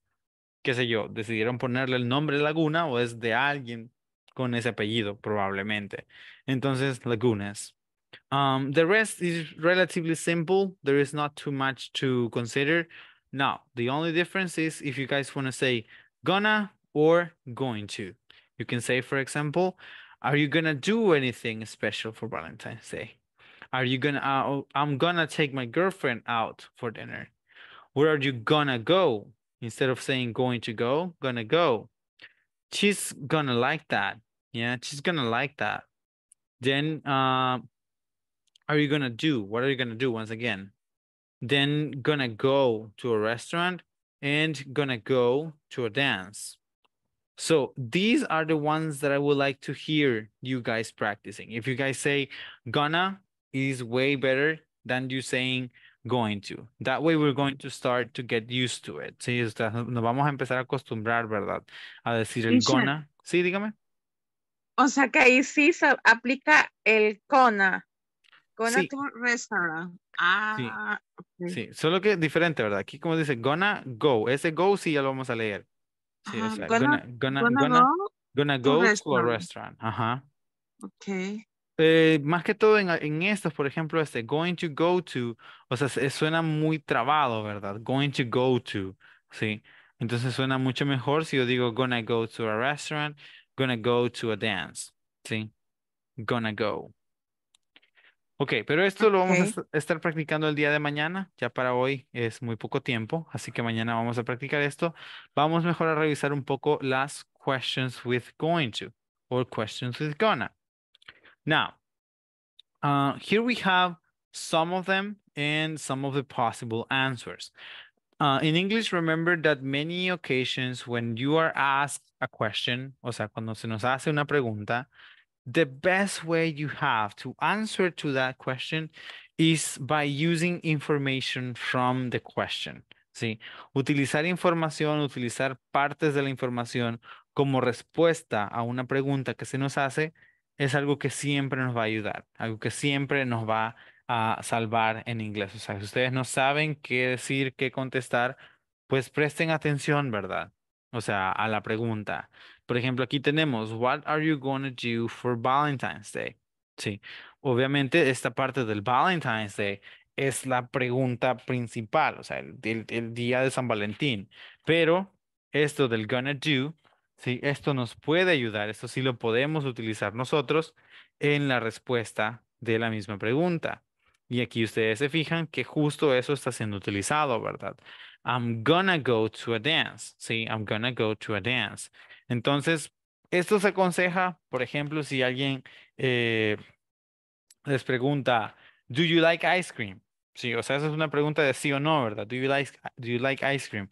qué sé yo, decidieron ponerle el nombre Laguna o es de alguien con ese apellido, probablemente. Entonces, lagunas. Um, the rest is relatively simple. There is not too much to consider. Now, the only difference is if you guys want to say gonna or going to. You can say, for example, are you gonna do anything special for Valentine's Day? Are you gonna, uh, oh, I'm gonna take my girlfriend out for dinner. Where are you gonna go? Instead of saying going to go, gonna go. She's gonna like that. Yeah, she's gonna like that. Then, uh, are you gonna do? What are you gonna do once again? Then gonna go to a restaurant and gonna go to a dance. So these are the ones that I would like to hear you guys practicing. If you guys say gonna is way better than you saying going to. That way we're going to start to get used to it. Sí, o sea, nos vamos a empezar a acostumbrar, ¿verdad? A decir el gonna. Sí, dígame. O sea que ahí sí se aplica el gonna. Gonna Sí. to restaurant. Ah, ok. Sí, solo que diferente, ¿verdad? Aquí como dice gonna go. Ese go sí ya lo vamos a leer. Sí, o Ajá, sea, gonna- gonna, gonna, gonna go gonna to go to a restaurant. restaurant. Ajá. Ok. Eh, más que todo en, en estos, por ejemplo, este going to go to, o sea, se- suena muy trabado, ¿verdad? Going to go to, sí. Entonces suena mucho mejor si yo digo gonna go to a restaurant, gonna go to a dance, sí. Gonna go. Ok, pero esto lo vamos a estar practicando el día de mañana. Ya para hoy es muy poco tiempo, así que mañana vamos a practicar esto. Vamos mejor a revisar un poco las questions with going to or questions with gonna. Now, uh, here we have some of them and some of the possible answers. Uh, in English, remember that many occasions when you are asked a question, o sea, cuando se nos hace una pregunta, the best way you have to answer to that question is by using information from the question. ¿sí? Utilizar información, utilizar partes de la información como respuesta a una pregunta que se nos hace es algo que siempre nos va a ayudar, algo que siempre nos va a salvar en inglés. O sea, si ustedes no saben qué decir, qué contestar, pues presten atención, ¿verdad? O sea, a la pregunta. Por ejemplo, aquí tenemos, what are you gonna do for Valentine's Day? Sí, obviamente esta parte del Valentine's Day es la pregunta principal, o sea, el, el- el día de San Valentín. Pero esto del gonna do, sí, esto nos puede ayudar, esto sí lo podemos utilizar nosotros en la respuesta de la misma pregunta. Y aquí ustedes se fijan que justo eso está siendo utilizado, ¿verdad? I'm gonna go to a dance. Sí, I'm gonna go to a dance. Entonces, esto se aconseja, por ejemplo, si alguien eh, les pregunta, ¿Do you like ice cream? Sí, o sea, esa es una pregunta de sí o no, ¿verdad? Do you like, do you like ice cream?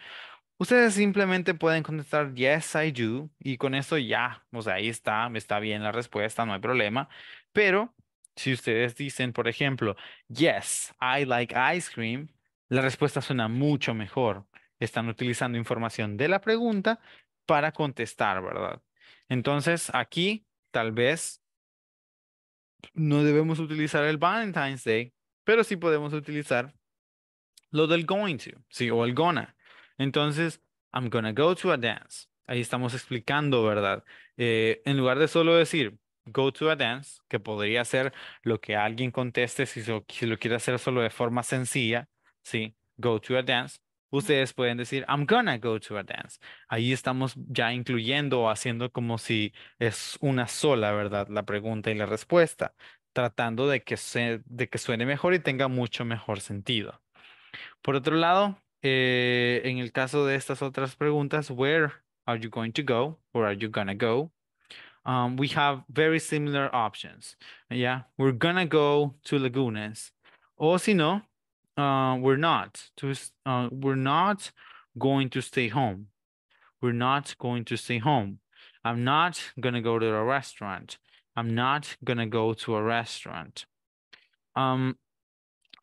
Ustedes simplemente pueden contestar yes, I do, y con eso ya, o sea, ahí está, está bien la respuesta, no hay problema. Pero si ustedes dicen, por ejemplo, yes, I like ice cream, la respuesta suena mucho mejor. Están utilizando información de la pregunta para contestar, ¿verdad? Entonces, aquí tal vez no debemos utilizar el Valentine's Day, pero sí podemos utilizar lo del going to, sí, o el gonna. Entonces, I'm gonna go to a dance. Ahí estamos explicando, ¿verdad? Eh, en lugar de solo decir, go to a dance, que podría ser lo que alguien conteste si, lo quiere hacer solo de forma sencilla, ¿sí? Go to a dance. Ustedes pueden decir, I'm gonna go to a dance. Ahí estamos ya incluyendo o haciendo como si es una sola, ¿verdad? La pregunta y la respuesta, tratando de que, se, de que suene mejor y tenga mucho mejor sentido. Por otro lado, eh, en el caso de estas otras preguntas, where are you going to go or are you gonna go? Um, we have very similar options. Yeah, we're gonna go to Lagunas. O si no, uh, we're not. To, uh, we're not going to stay home. We're not going to stay home. I'm not gonna go to a restaurant. I'm not gonna go to a restaurant. Um,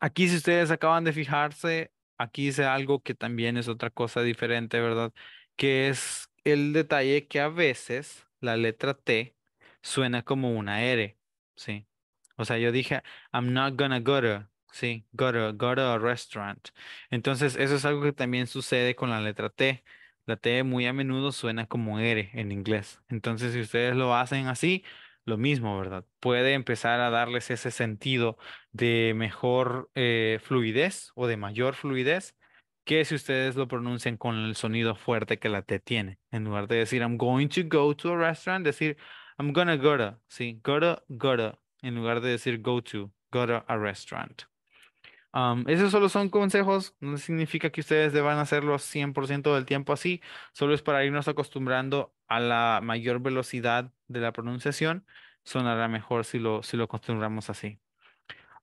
Aquí, si ustedes acaban de fijarse, aquí dice algo que también es otra cosa diferente, ¿verdad? Que es el detalle que a veces la letra T suena como una R, ¿sí? O sea, yo dije, I'm not gonna go to, ¿sí? Go to, go to a restaurant. Entonces, eso es algo que también sucede con la letra T. La T muy a menudo suena como R en inglés. Entonces, si ustedes lo hacen así, lo mismo, ¿verdad? Puede empezar a darles ese sentido de mejor eh, fluidez o de mayor fluidez que si ustedes lo pronuncian con el sonido fuerte que la T tiene. En lugar de decir I'm going to go to a restaurant, decir I'm gonna go to, sí, go to, go to, en lugar de decir go to, go to a restaurant. Um, esos solo son consejos, no significa que ustedes deban hacerlo 100% del tiempo así, solo es para irnos acostumbrando a la mayor velocidad de la pronunciación. Sonará mejor si lo, si lo acostumbramos así.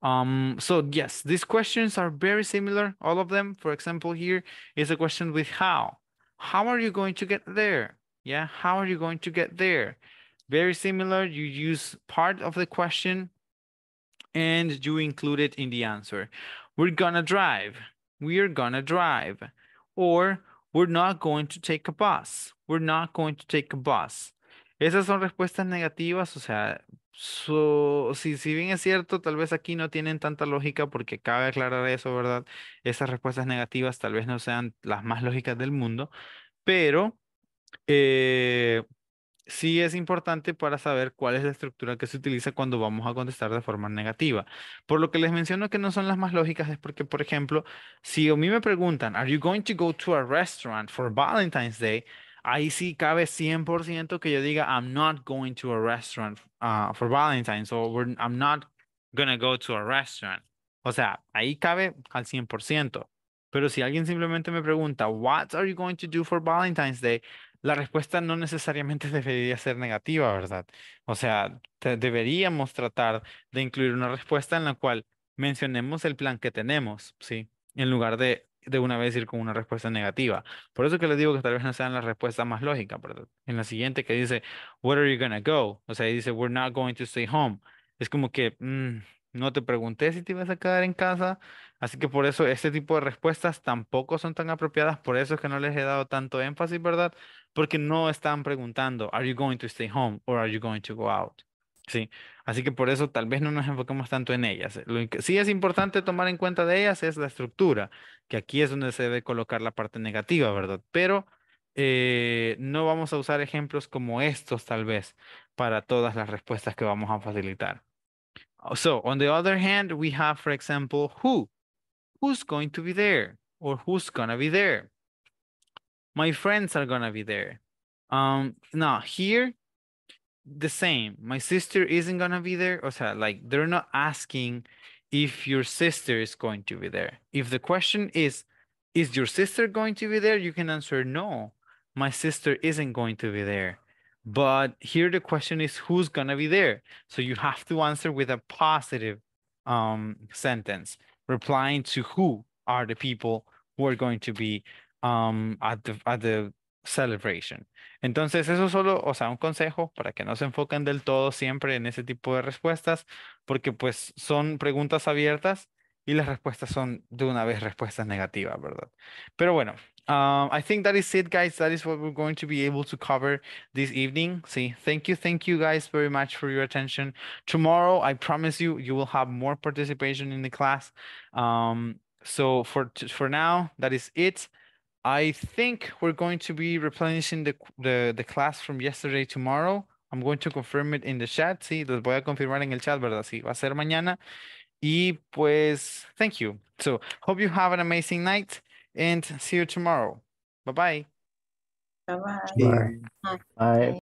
Um, so yes, these questions are very similar, all of them. For example, here is a question with how. How are you going to get there? Yeah, how are you going to get there? Very similar, you use part of the question and you include it in the answer. We're gonna drive. We're gonna drive. Or we're not going to take a bus. We're not going to take a bus. Esas son respuestas negativas, o sea, so- si, si bien es cierto, tal vez aquí no tienen tanta lógica porque cabe aclarar eso, ¿verdad? Esas respuestas negativas tal vez no sean las más lógicas del mundo, pero eh, sí es importante para saber cuál es la estructura que se utiliza cuando vamos a contestar de forma negativa. Por lo que les menciono que no son las más lógicas es porque, por ejemplo, si a mí me preguntan, ¿Are you going to go to a restaurant for Valentine's Day? Ahí sí cabe 100% que yo diga, I'm not going to a restaurant uh, for Valentine's we're- I'm not gonna go to a restaurant. O sea, ahí cabe al 100%. Pero si alguien simplemente me pregunta, What are you going to do for Valentine's Day? La respuesta no necesariamente debería ser negativa, ¿verdad? O sea, deberíamos tratar de incluir una respuesta en la cual mencionemos el plan que tenemos, ¿sí? En lugar de de una vez ir con una respuesta negativa. Por eso que les digo que tal vez no sean las respuestas más lógicas, ¿verdad? En la siguiente que dice, Where are you gonna go? O sea, dice, We're not going to stay home. Es como que, mm, no te pregunté si te ibas a quedar en casa. Así que por eso este tipo de respuestas tampoco son tan apropiadas. Por eso es que no les he dado tanto énfasis, ¿verdad? Porque no están preguntando, Are you going to stay home or are you going to go out? Sí, así que por eso tal vez no nos enfoquemos tanto en ellas. Lo que sí es importante tomar en cuenta de ellas es la estructura, que aquí es donde se debe colocar la parte negativa, ¿verdad? Pero eh, no vamos a usar ejemplos como estos tal vez para todas las respuestas que vamos a facilitar. So, on the other hand, we have, for example, who. Who's going to be there? Or who's gonna be there? My friends are gonna be there. Um, now here, the same. My sister isn't gonna be there. O sea, like they're not asking if your sister is going to be there. If the question is, is your sister going to be there? You can answer no. My sister isn't going to be there. But here the question is who's gonna be there? So you have to answer with a positive um sentence, replying to who are the people who are going to be um at the at the celebration. Entonces, eso solo, o sea, un consejo para que no se enfoquen del todo siempre en ese tipo de respuestas, porque pues son preguntas abiertas y las respuestas son de una vez respuestas negativas, ¿verdad? Pero bueno, um, I think that is it, guys. That is what we're going to be able to cover this evening. See, thank you, thank you guys very much for your attention. Tomorrow, I promise you, you will have more participation in the class. Um, so for for now, that is it. I think we're going to be replenishing the the the class from yesterday tomorrow I'm going to confirm it in the chat. Sí, los voy a confirmar en el chat, ¿verdad? Sí, va a ser mañana. Y pues, thank you. So, hope you have an amazing night and see you tomorrow. Bye-bye. Bye-bye. Bye. Bye.